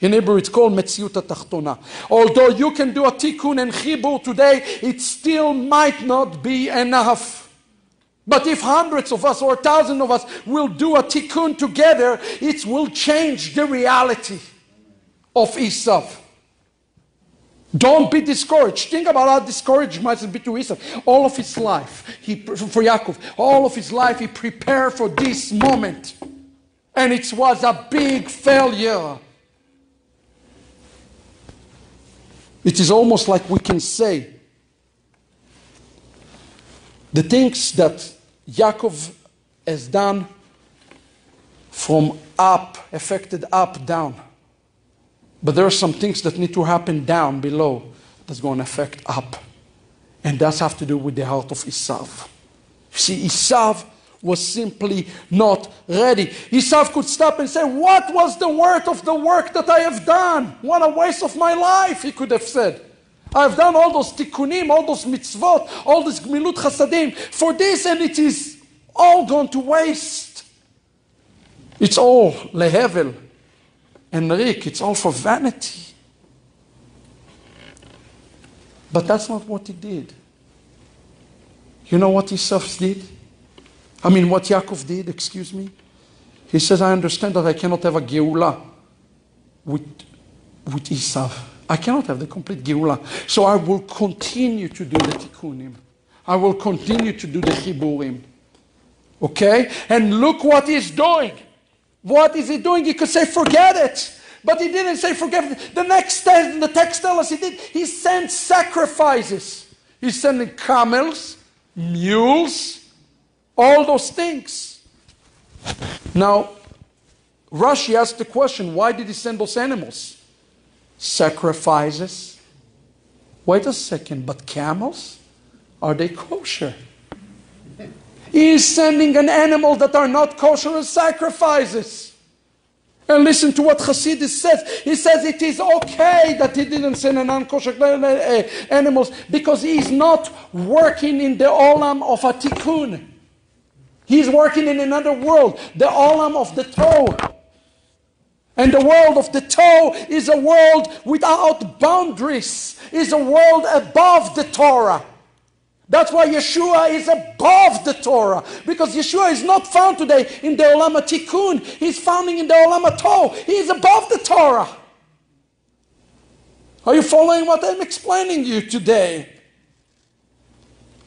In Hebrew, it's called Metziut Tachtona. Although you can do a tikkun and chibur today, it still might not be enough. But if hundreds of us or thousands of us will do a tikkun together, it will change the reality of Esav. Don't be discouraged. Think about how discouraged might be to Esau. All of his life, he, for Yaakov, all of his life, he prepared for this moment. And it was a big failure. It is almost like we can say the things that Yaakov has done from up, affected up, down but there are some things that need to happen down below that's going to affect up. And that's have to do with the heart of Esav. See, Esav was simply not ready. Esav could stop and say, What was the worth of the work that I have done? What a waste of my life, he could have said. I've done all those tikkunim, all those mitzvot, all this gmilut chasadim for this, and it is all gone to waste. It's all lehevel, and Rick, it's all for vanity. But that's not what he did. You know what Esau did? I mean, what Yaakov did, excuse me? He says, I understand that I cannot have a Geulah with, with Esau. I cannot have the complete Geulah. So I will continue to do the Tikkunim. I will continue to do the Chiburim. Okay? And look what he's doing. What is he doing? He could say, forget it. But he didn't say forget it. The next text, the text tells us he did. He sent sacrifices. He's sending camels, mules, all those things. Now, Rashi asked the question, why did he send those animals? Sacrifices. Wait a second, but camels? Are they kosher? He is sending an animal that are not kosher as sacrifices. And listen to what Hasidus says. He says it is okay that he didn't send an unkosher uh, animals because he is not working in the olam of a tikkun. He's working in another world, the olam of the Torah. And the world of the Torah is a world without boundaries, is a world above the Torah. That's why Yeshua is above the Torah. Because Yeshua is not found today in the Olama Tikkun. He's found in the Olama Torah. He is above the Torah. Are you following what I'm explaining you today?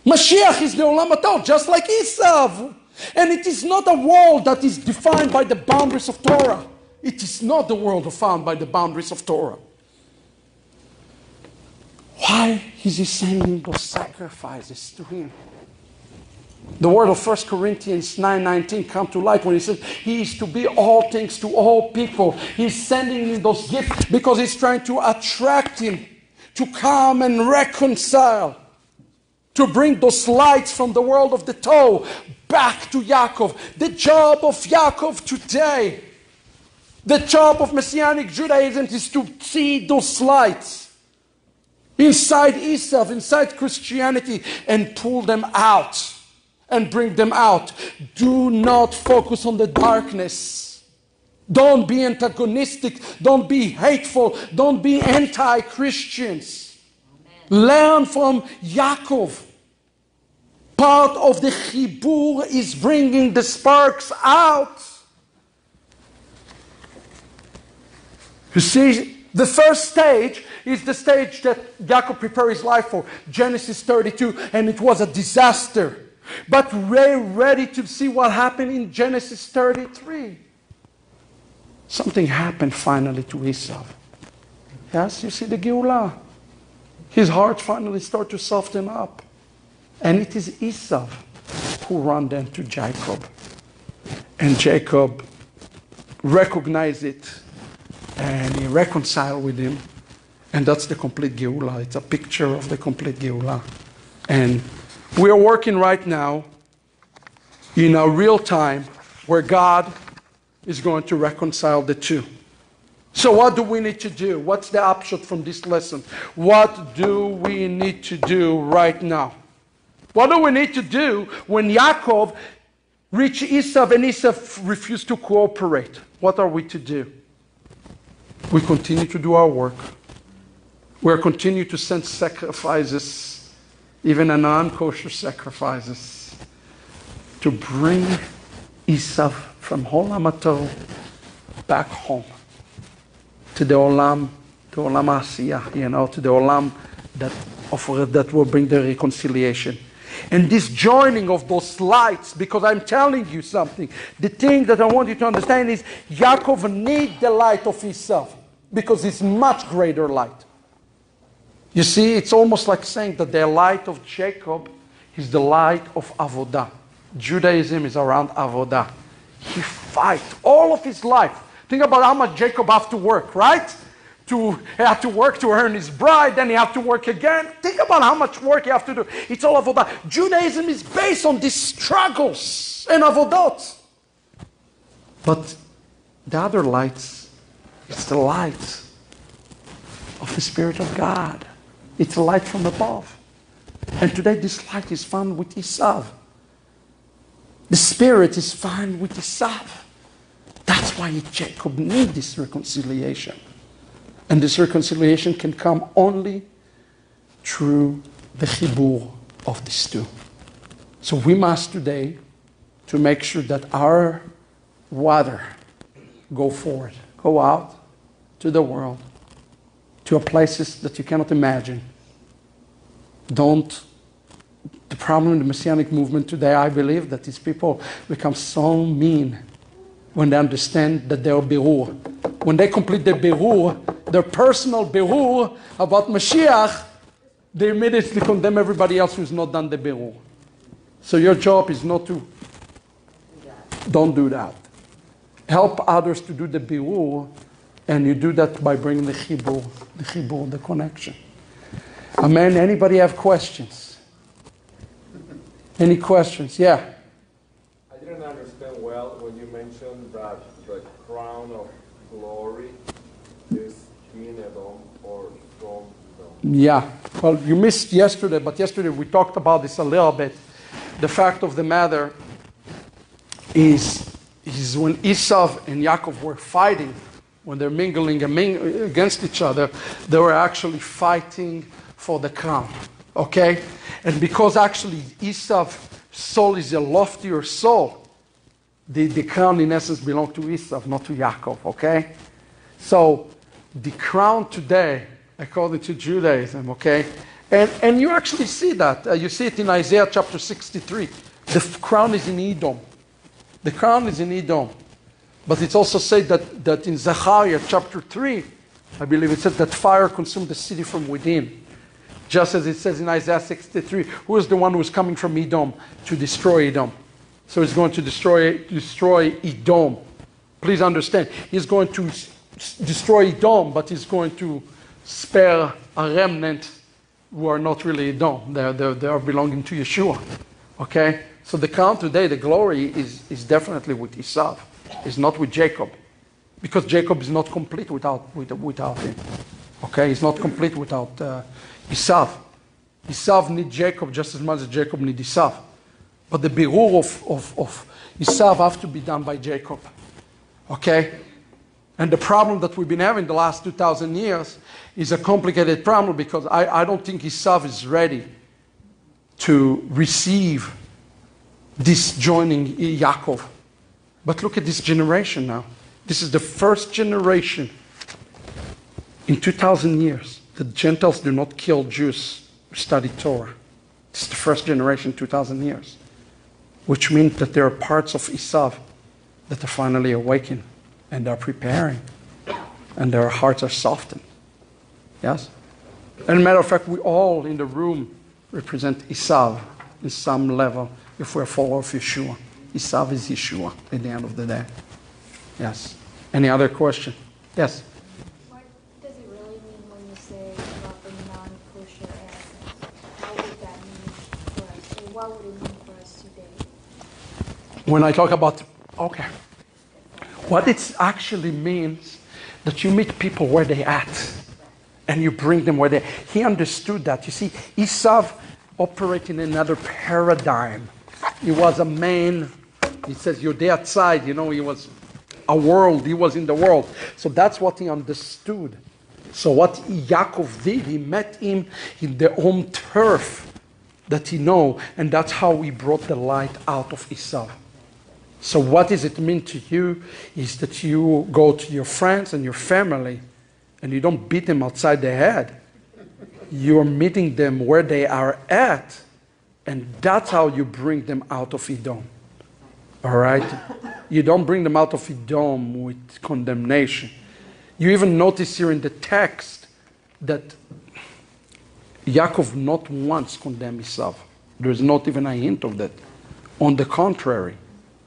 Mashiach is the Olam Atol, just like Esav. And it is not a world that is defined by the boundaries of Torah. It is not the world defined by the boundaries of Torah. Why is he sending those sacrifices to him? The word of 1 Corinthians 9:19 come to light when he says he is to be all things to all people. He's sending him those gifts because he's trying to attract him to come and reconcile, to bring those lights from the world of the Tohu back to Yaakov. The job of Yaakov today, the job of Messianic Judaism is to see those lights inside Esav, inside Christianity, and pull them out and bring them out. Do not focus on the darkness. Don't be antagonistic. Don't be hateful. Don't be anti Christians. Learn from Yaakov. Part of the chibur is bringing the sparks out. You see, the first stage is the stage that Jacob prepared his life for, Genesis 32, and it was a disaster. But we're ready to see what happened in Genesis 33. Something happened finally to Esau. Yes, you see the Geulah. His heart finally started to soften up. And it is Esau who ran then to Jacob. And Jacob recognized it and he reconciled with him. And that's the complete Geulah. It's a picture of the complete Geulah. And we are working right now in a real time where God is going to reconcile the two. So, what do we need to do? What's the upshot from this lesson? What do we need to do right now? What do we need to do when Yaakov reached Esau and Esau refused to cooperate? What are we to do? We continue to do our work. We continue to send sacrifices even a non-kosher sacrifices to bring Esau from Olam HaTohu back home to the Olam, to Olam Asiyah, you know, to the Olam that offer, that will bring the reconciliation. And this joining of those lights, because I'm telling you something, the thing that I want you to understand is Yaakov needs the light of Esau because it's much greater light. You see, it's almost like saying that the light of Jacob is the light of Avodah. Judaism is around Avodah. He fight all of his life. Think about how much Jacob have to work, right? To he have to work to earn his bride, then he have to work again. Think about how much work he have to do. It's all Avodah. Judaism is based on these struggles and Avodot. But the other lights, it's the light of the Spirit of God. It's light from above. And today this light is found with Esau. The spirit is found with Esau. That's why Jacob needs this reconciliation. And this reconciliation can come only through the chibur of these two. So we must today to make sure that our water go forward, go out to the world to places that you cannot imagine. Don't. The problem in the Messianic movement today, I believe, that these people become so mean when they understand that they're berur. When they complete their berur, their personal berur about Mashiach, they immediately condemn everybody else who's not done the berur. So your job is not to. Don't do that. Help others to do the berur and you do that by bringing the chibur, the chibur, the connection. Amen. Anybody have questions? Any questions? Yeah. I didn't understand well when you mentioned that the crown of glory is in Edom or from Edom. Yeah. Well, you missed yesterday, but yesterday we talked about this a little bit. The fact of the matter is, is when Esau and Yaakov were fighting, when they're mingling against each other, they were actually fighting for the crown. Okay? And because actually Esau's soul is a loftier soul, the, the crown in essence belonged to Esau, not to Yaakov. Okay? So the crown today according to Judaism, okay? And, and you actually see that. Uh, you see it in Isaiah chapter 63. The crown is in Edom. The crown is in Edom. But it's also said that, that in Zechariah chapter 3, I believe it says that fire consumed the city from within. Just as it says in Isaiah 63, who is the one who is coming from Edom to destroy Edom? So he's going to destroy, destroy Edom. Please understand, he's going to destroy Edom, but he's going to spare a remnant who are not really Edom. They're, they're, they are belonging to Yeshua. Okay? So the crown today, the glory is, is definitely with Esau. It's not with Jacob. Because Jacob is not complete without, without him. Okay? He's not complete without uh, Esau. Esau needs Jacob just as much as Jacob needs Esau. But the birur of, of, of Esau have to be done by Jacob. Okay? And the problem that we've been having the last 2,000 years is a complicated problem because I, I don't think Esau is ready to receive this joining Yaakov. But look at this generation now. This is the first generation in 2,000 years that Gentiles do not kill Jews who study Torah. This is the first generation in 2,000 years, which means that there are parts of Esau that are finally awakened and are preparing, and their hearts are softened. Yes? And a matter of fact, we all in the room represent Esau in some level if we're a follower of Yeshua. Esau is Yeshua at the end of the day. Yes. Any other question? Yes. What does it really mean when you say about the non-kosher animals? How would that mean for us, or what would it mean for us today? When I talk about, okay, what it actually means that you meet people where they at and you bring them where they. He understood that. You see, Esau operated in another paradigm. He was a man. He says you're there outside. You know, he was a world. He was in the world. So that's what he understood. So what Yaakov did, he met him in the home turf that he know, and that's how he brought the light out of Esau. So what does it mean to you is that you go to your friends and your family and you don't beat them outside the head. You're meeting them where they are at, and that's how you bring them out of Edom. All right? You don't bring them out of Edom with condemnation. You even notice here in the text that Yaakov not once condemned himself. There's not even a hint of that. On the contrary,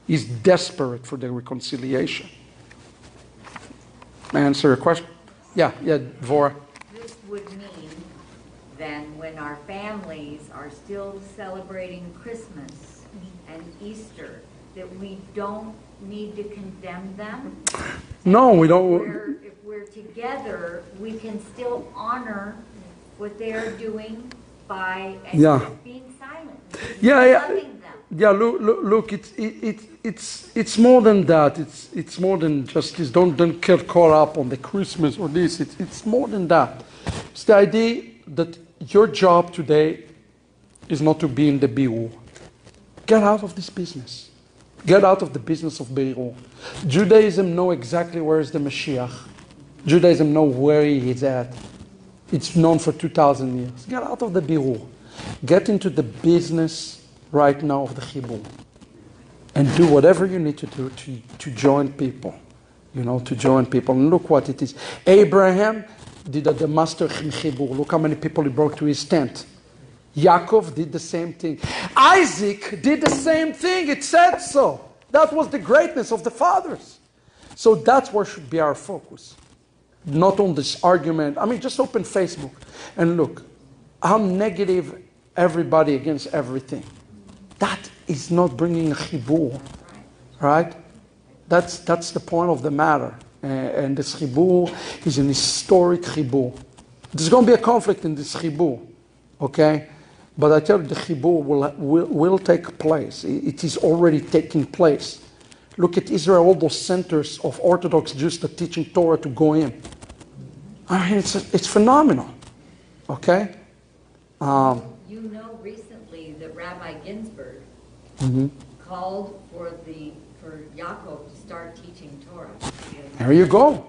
he's desperate for the reconciliation. I answer your question? Yeah, yeah, Vora. This would mean then when our families are still celebrating Christmas and Easter, that we don't need to condemn them? No, we don't. We're, if we're together, we can still honor what they're doing by, and Yeah. just being silent. Yeah, yeah. Loving them. Yeah, look, look, look it's, it, it, it's, it's more than that. It's, it's more than just this. Don't, don't get caught up on the Christmas or this. It's, it's more than that. It's the idea that your job today is not to be in the BU. Get out of this business. Get out of the business of Biur. Judaism know exactly where is the Mashiach. Judaism know where he is at. It's known for 2,000 years. Get out of the Biur. Get into the business right now of the Chibur. And do whatever you need to do to, to join people. You know, to join people. And look what it is. Abraham did a, the master Chibur. Look how many people he brought to his tent. Yaakov did the same thing. Isaac did the same thing. It said so. That was the greatness of the fathers. So that's where should be our focus. Not on this argument. I mean, just open Facebook and look how negative everybody against everything. That is not bringing a chibur, right? That's, that's the point of the matter. Uh, and this chibur is an historic chibur. There's going to be a conflict in this chibur, okay? But I tell you, the chibur will, will, will take place. It- is already taking place. Look at Israel, all those centers of Orthodox Jews that teaching Torah to go in. I mean, it's, it's phenomenal, okay? Um, You know recently that Rabbi Ginsburgh Mm-hmm. called for the, for Yaakov to start teaching Torah. there you go.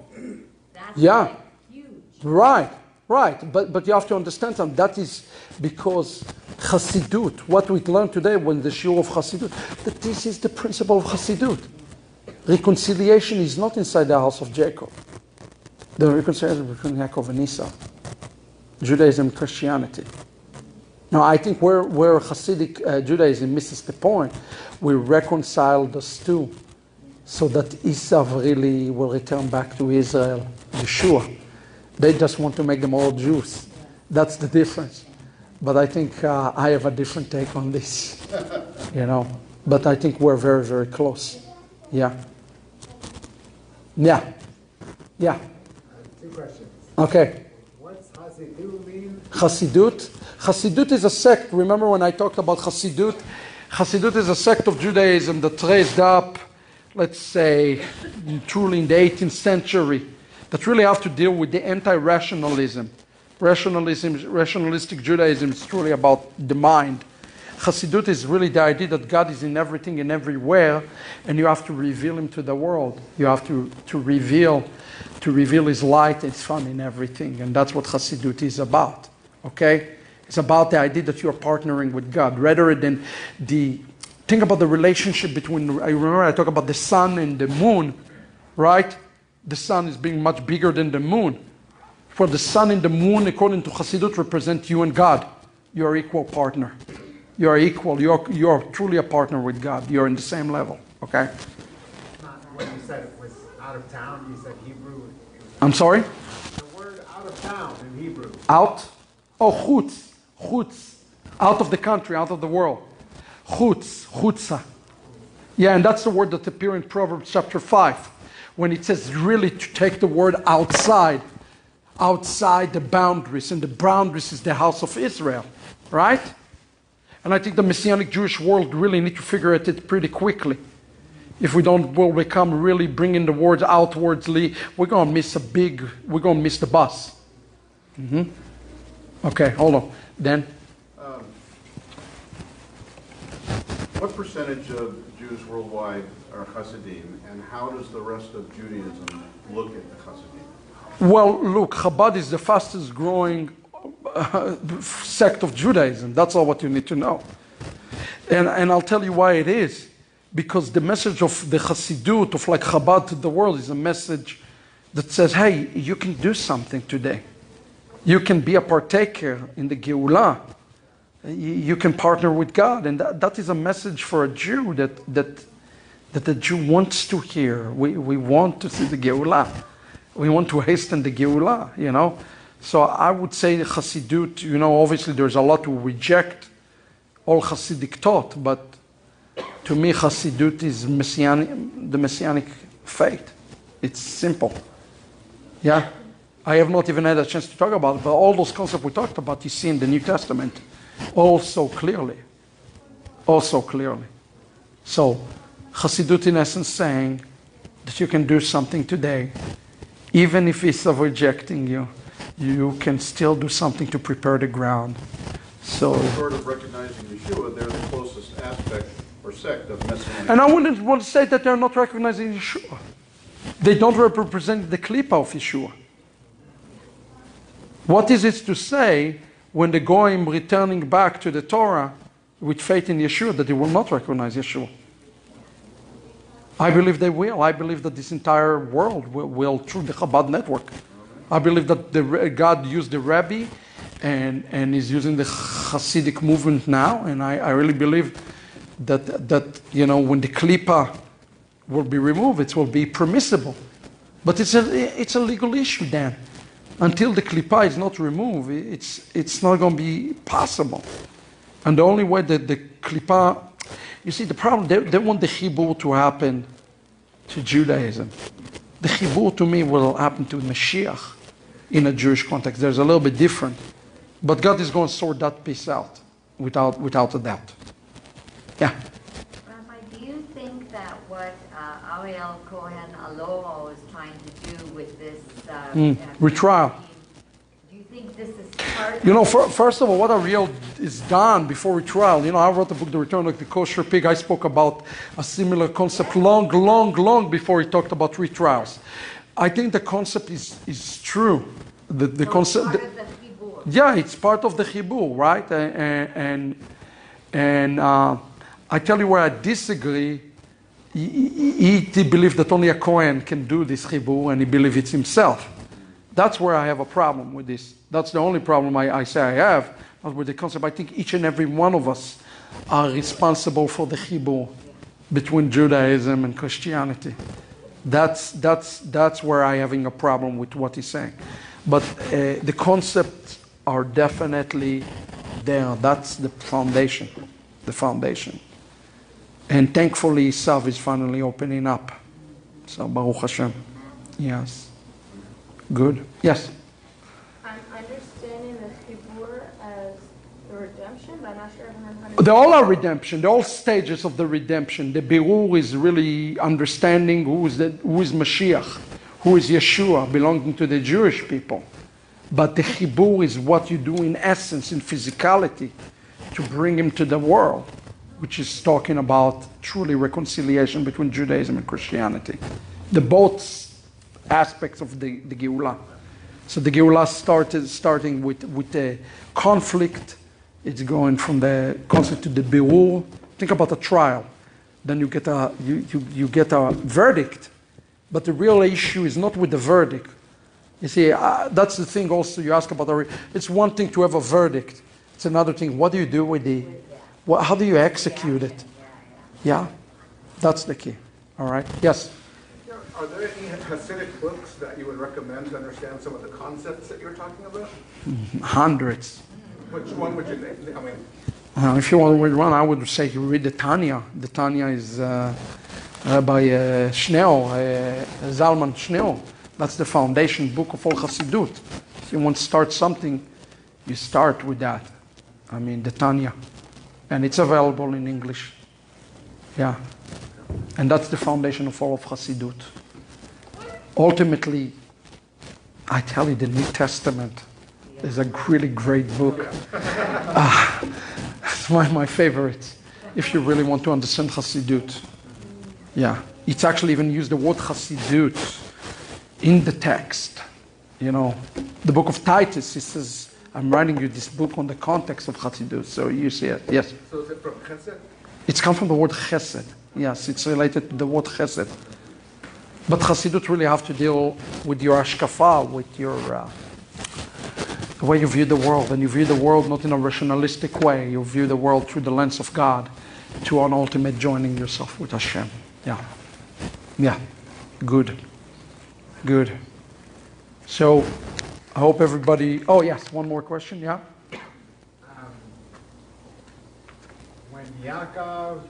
That's Yeah. like huge. Right, Right, but, but you have to understand something. That is because Chassidut, what we learned today when the shiur of Chassidut, that this is the principle of Chassidut. Reconciliation is not inside the house of Jacob. The reconciliation between Jacob and Esau. Judaism Christianity. Now, I think where, where Hasidic uh, Judaism misses the point, we reconcile those two so that Esau really will return back to Israel, Yeshua. They just want to make them all Jews. That's the difference. But I think uh, I have a different take on this, you know. But I think we're very, very close. Yeah. Yeah. Yeah. Two questions. Okay. What's Hasidu mean? Hasidut. Hasidut is a sect. Remember when I talked about Hasidut? Hasidut is a sect of Judaism that raised up, let's say, truly in the 18th century, that really have to deal with the anti-rationalism. Rationalism, rationalistic Judaism is truly about the mind. Hasidut is really the idea that God is in everything and everywhere, and you have to reveal Him to the world. You have to, to reveal, to reveal His light and Son in everything, and that's what Hasidut is about. Okay, it's about the idea that you are partnering with God rather than the. Think about the relationship between. I remember I talk about the sun and the moon, right? The sun is being much bigger than the moon. For the sun and the moon, according to Hasidut, represent you and God. You are equal partner. You are equal. You are, you are truly a partner with God. You are in the same level. Okay? When you said it was out of town, you said Hebrew. I'm sorry? The word out of town in Hebrew. Out? Oh, chutz. Chutz. Out of the country, out of the world. Chutz. Chutza. Yeah, and that's the word that appears in Proverbs chapter 5 when it says really to take the word outside, outside the boundaries. And the boundaries is the house of Israel, right? And I think the Messianic Jewish world really need to figure it out pretty quickly. If we don't, will become really bringing the words outwardly, we're to miss a big, we're to miss the bus. hmm Okay, hold on. Then, What percentage of Jews worldwide are Hasidim, and how does the rest of Judaism look at the Hasidim? well, look, Chabad is the fastest growing uh, sect of Judaism. That's all what you need to know. And, and I'll tell you why it is. Because the message of the Hasidut, of like Chabad to the world, is a message that says, hey, you can do something today. You can be a partaker in the Geulah. You, you can partner with God. And that, that is a message for a Jew that, that, that the Jew wants to hear. We, we want to see the Geulah. We want to hasten the Geulah, you know. So I would say Hasidut, you know, obviously there's a lot to reject all Hasidic thought, but to me Hasidut is messianic, the messianic faith. It's simple. Yeah? I have not even had a chance to talk about it, but all those concepts we talked about, you see in the New Testament, also clearly. Also clearly. So, Hasidut in essence saying that you can do something today, even if it's of rejecting you, you can still do something to prepare the ground. So, of recognizing Yeshua, they're the closest aspect or sect of and I wouldn't want to say that they're not recognizing Yeshua. They don't represent the klipa of Yeshua. What is it to say when the Goyim returning back to the Torah with faith in Yeshua that they will not recognize Yeshua? I believe they will. I believe that this entire world will, will through the Chabad network. I believe that the, God used the Rebbe and, and is using the Hasidic movement now. And I, I really believe that, that, you know, when the Klippa will be removed, it will be permissible. But it's a, it's a legal issue then. Until the Klippa is not removed, it's, it's not going to be possible. And the only way that the Klippa, you see, the problem, they, they want the Chibur to happen to Judaism. The Chibur to me will happen to Mashiach in a Jewish context. There's a little bit different. But God is going to sort that piece out without, without a doubt. Yeah. Rabbi, do you think that what uh, Ariel Cohen Alloro is trying to do with this uh, Mm, uh, retrial. Do you think this is part of You know, fir- first of all, what Ariel is done before retrial, you know, I wrote the book, The Return of the Kosher Pig. I spoke about a similar concept long, long, long before he talked about retrials. I think the concept is, is true. the, the So concept. Part of the. Yeah, it's part of the chibur, right? And and, and uh, I tell you where I disagree. He, he, he believed that only a Kohen can do this chibur, and he believes it's himself. That's where I have a problem with this. That's the only problem I, I say I have. Not with the concept. I think each and every one of us are responsible for the chibur between Judaism and Christianity. That's, that's, that's where I'm having a problem with what he's saying. But uh, the concepts are definitely there. That's the foundation. The foundation. And thankfully, Isav is finally opening up. So, Baruch Hashem. Yes. Good. Yes. I'm understanding the Chibur as the redemption, but I'm not sure if I'm understanding. They all are redemption. They're all stages of the redemption. The Birur is really understanding who is, the, who is Mashiach, who is Yeshua, belonging to the Jewish people. But the Chibur is what you do in essence, in physicality, to bring him to the world, which is talking about truly reconciliation between Judaism and Christianity. The both aspects of the, the Geulah. So the Geulah started starting with, with the conflict. It's going from the conflict to the Birur. Think about a trial. Then you get a, you, you, you get a verdict. But the real issue is not with the verdict. You see, uh, that's the thing also you ask about. The, re- it's one thing to have a verdict. It's another thing, what do you do with the, what, how do you execute it? Yeah, that's the key. All right, yes. Are there any Hasidic books that you would recommend to understand some of the concepts that you're talking about? Hundreds. Which one would you? I mean, Uh, if you want to read one, I would say you read the Tanya. The Tanya is uh, uh, by uh, Shneur, uh, Zalman Shneur. That's the foundation book of all Hasidut. If you want to start something, you start with that. I mean, the Tanya. And it's available in English. Yeah. And that's the foundation of all of Hasidut. Ultimately, I tell you, the New Testament is a really great book. Ah, it's one of my favorites. If you really want to understand Hasidut. Yeah. It's actually even used the word Hasidut in the text. You know, the book of Titus, it says, I'm writing you this book on the context of Hasidut. So you see it. Yes. so is it from Chesed? It's come from the word chesed. Yes, it's related to the word chesed. But Hasidut really have to deal with your ashkafa, with your uh, the way you view the world, and you view the world not in a rationalistic way. You view the world through the lens of God, to an ultimate joining yourself with Hashem. Yeah, yeah, good, good. So, I hope everybody. Oh yes, one more question. Yeah. Um, When Yaakov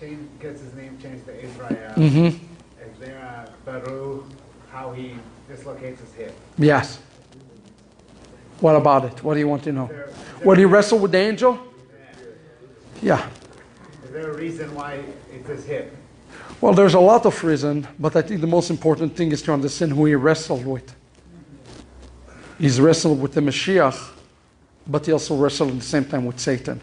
changed, gets his name changed to Israel, Mm-hmm. is there a Baruch, how he dislocates his hip? Yes. What about it? What do you want to know? Is is When he wrestled with the angel? Yeah. Is there a reason why it's his hip? Well, there's a lot of reason, but I think the most important thing is to understand who he wrestled with. He's wrestled with the Mashiach, but he also wrestled at the same time with Satan.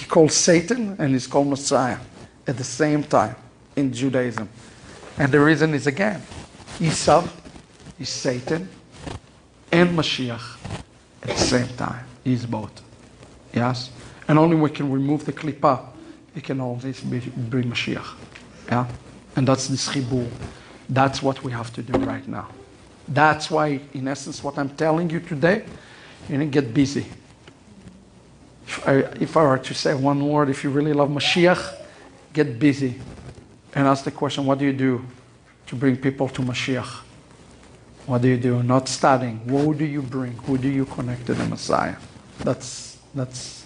He called Satan and he's called Messiah at the same time in Judaism. And the reason is again, Esau is Satan and Mashiach at the same time. He's both. Yes? And only we can remove the klippah, it can always be, be Mashiach. Yeah? And that's the chibur. That's what we have to do right now. That's why, in essence, what I'm telling you today, you need to get busy. If I, if I were to say one word, if you really love Mashiach, get busy and ask the question what do you do to bring people to Mashiach? What do you do? Not studying. Who do you bring? Who do you connect to the Messiah? That's, that's,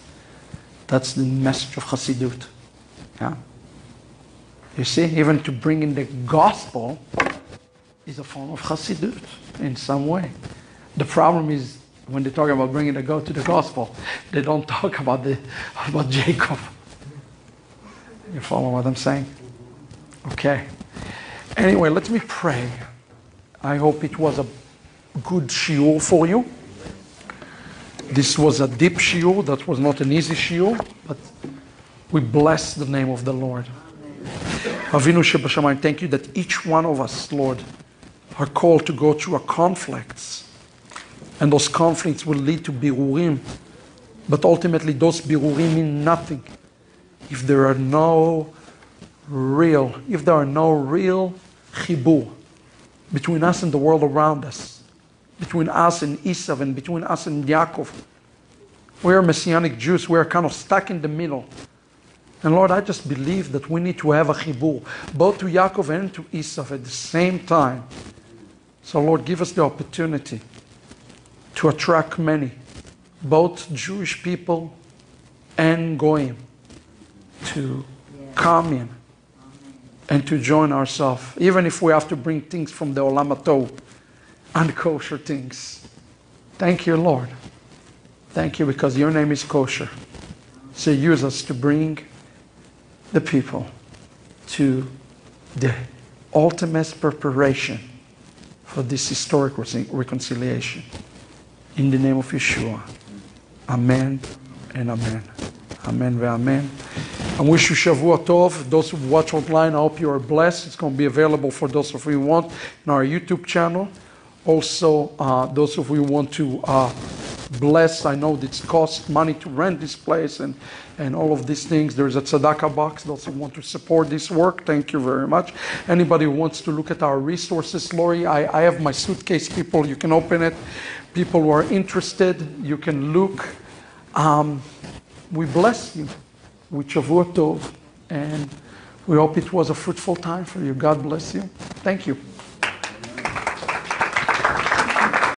that's the message of Hasidut. Yeah? You see, even to bring in the gospel is a form of Hasidut in some way. The problem is when they talk about bringing the God to the gospel, they don't talk about, the, about Jacob. You follow what I'm saying? Okay. Anyway, let me pray. I hope it was a good shiur for you. This was a deep shiur. That was not an easy shiur, but we bless the name of the Lord. Avinu Shebashamayim, thank you that each one of us, Lord, are called to go through a conflicts. And those conflicts will lead to birurim. But ultimately, those birurim mean nothing if there are no real, if there are no real chibur between us and the world around us, between us and Esav, and between us and Yaakov. We are Messianic Jews. We are kind of stuck in the middle. And Lord, I just believe that we need to have a chibur, both to Yaakov and to Esav at the same time. So, Lord, give us the opportunity to attract many, both Jewish people and Goyim, to come in and to join ourselves, even if we have to bring things from the Olam HaTohu, unkosher things. Thank you, Lord. Thank you because your name is kosher. So use us to bring the people to the ultimate preparation for this historic reconciliation. In the name of Yeshua. Amen and amen. Amen amen. I wish you Shavuot Tov. Those who watch online, I hope you are blessed. It's going to be available for those of you who want in our YouTube channel. Also, uh, those of you who want to uh, bless, I know it's cost money to rent this place and, and all of these things. There's a tzedakah box. Those who want to support this work, thank you very much. Anybody who wants to look at our resources, Lori, I, I have my suitcase, people. You can open it. People who are interested, you can look. Um, we bless you with Shavua Tov, and we hope it was a fruitful time for you. God bless you. Thank you.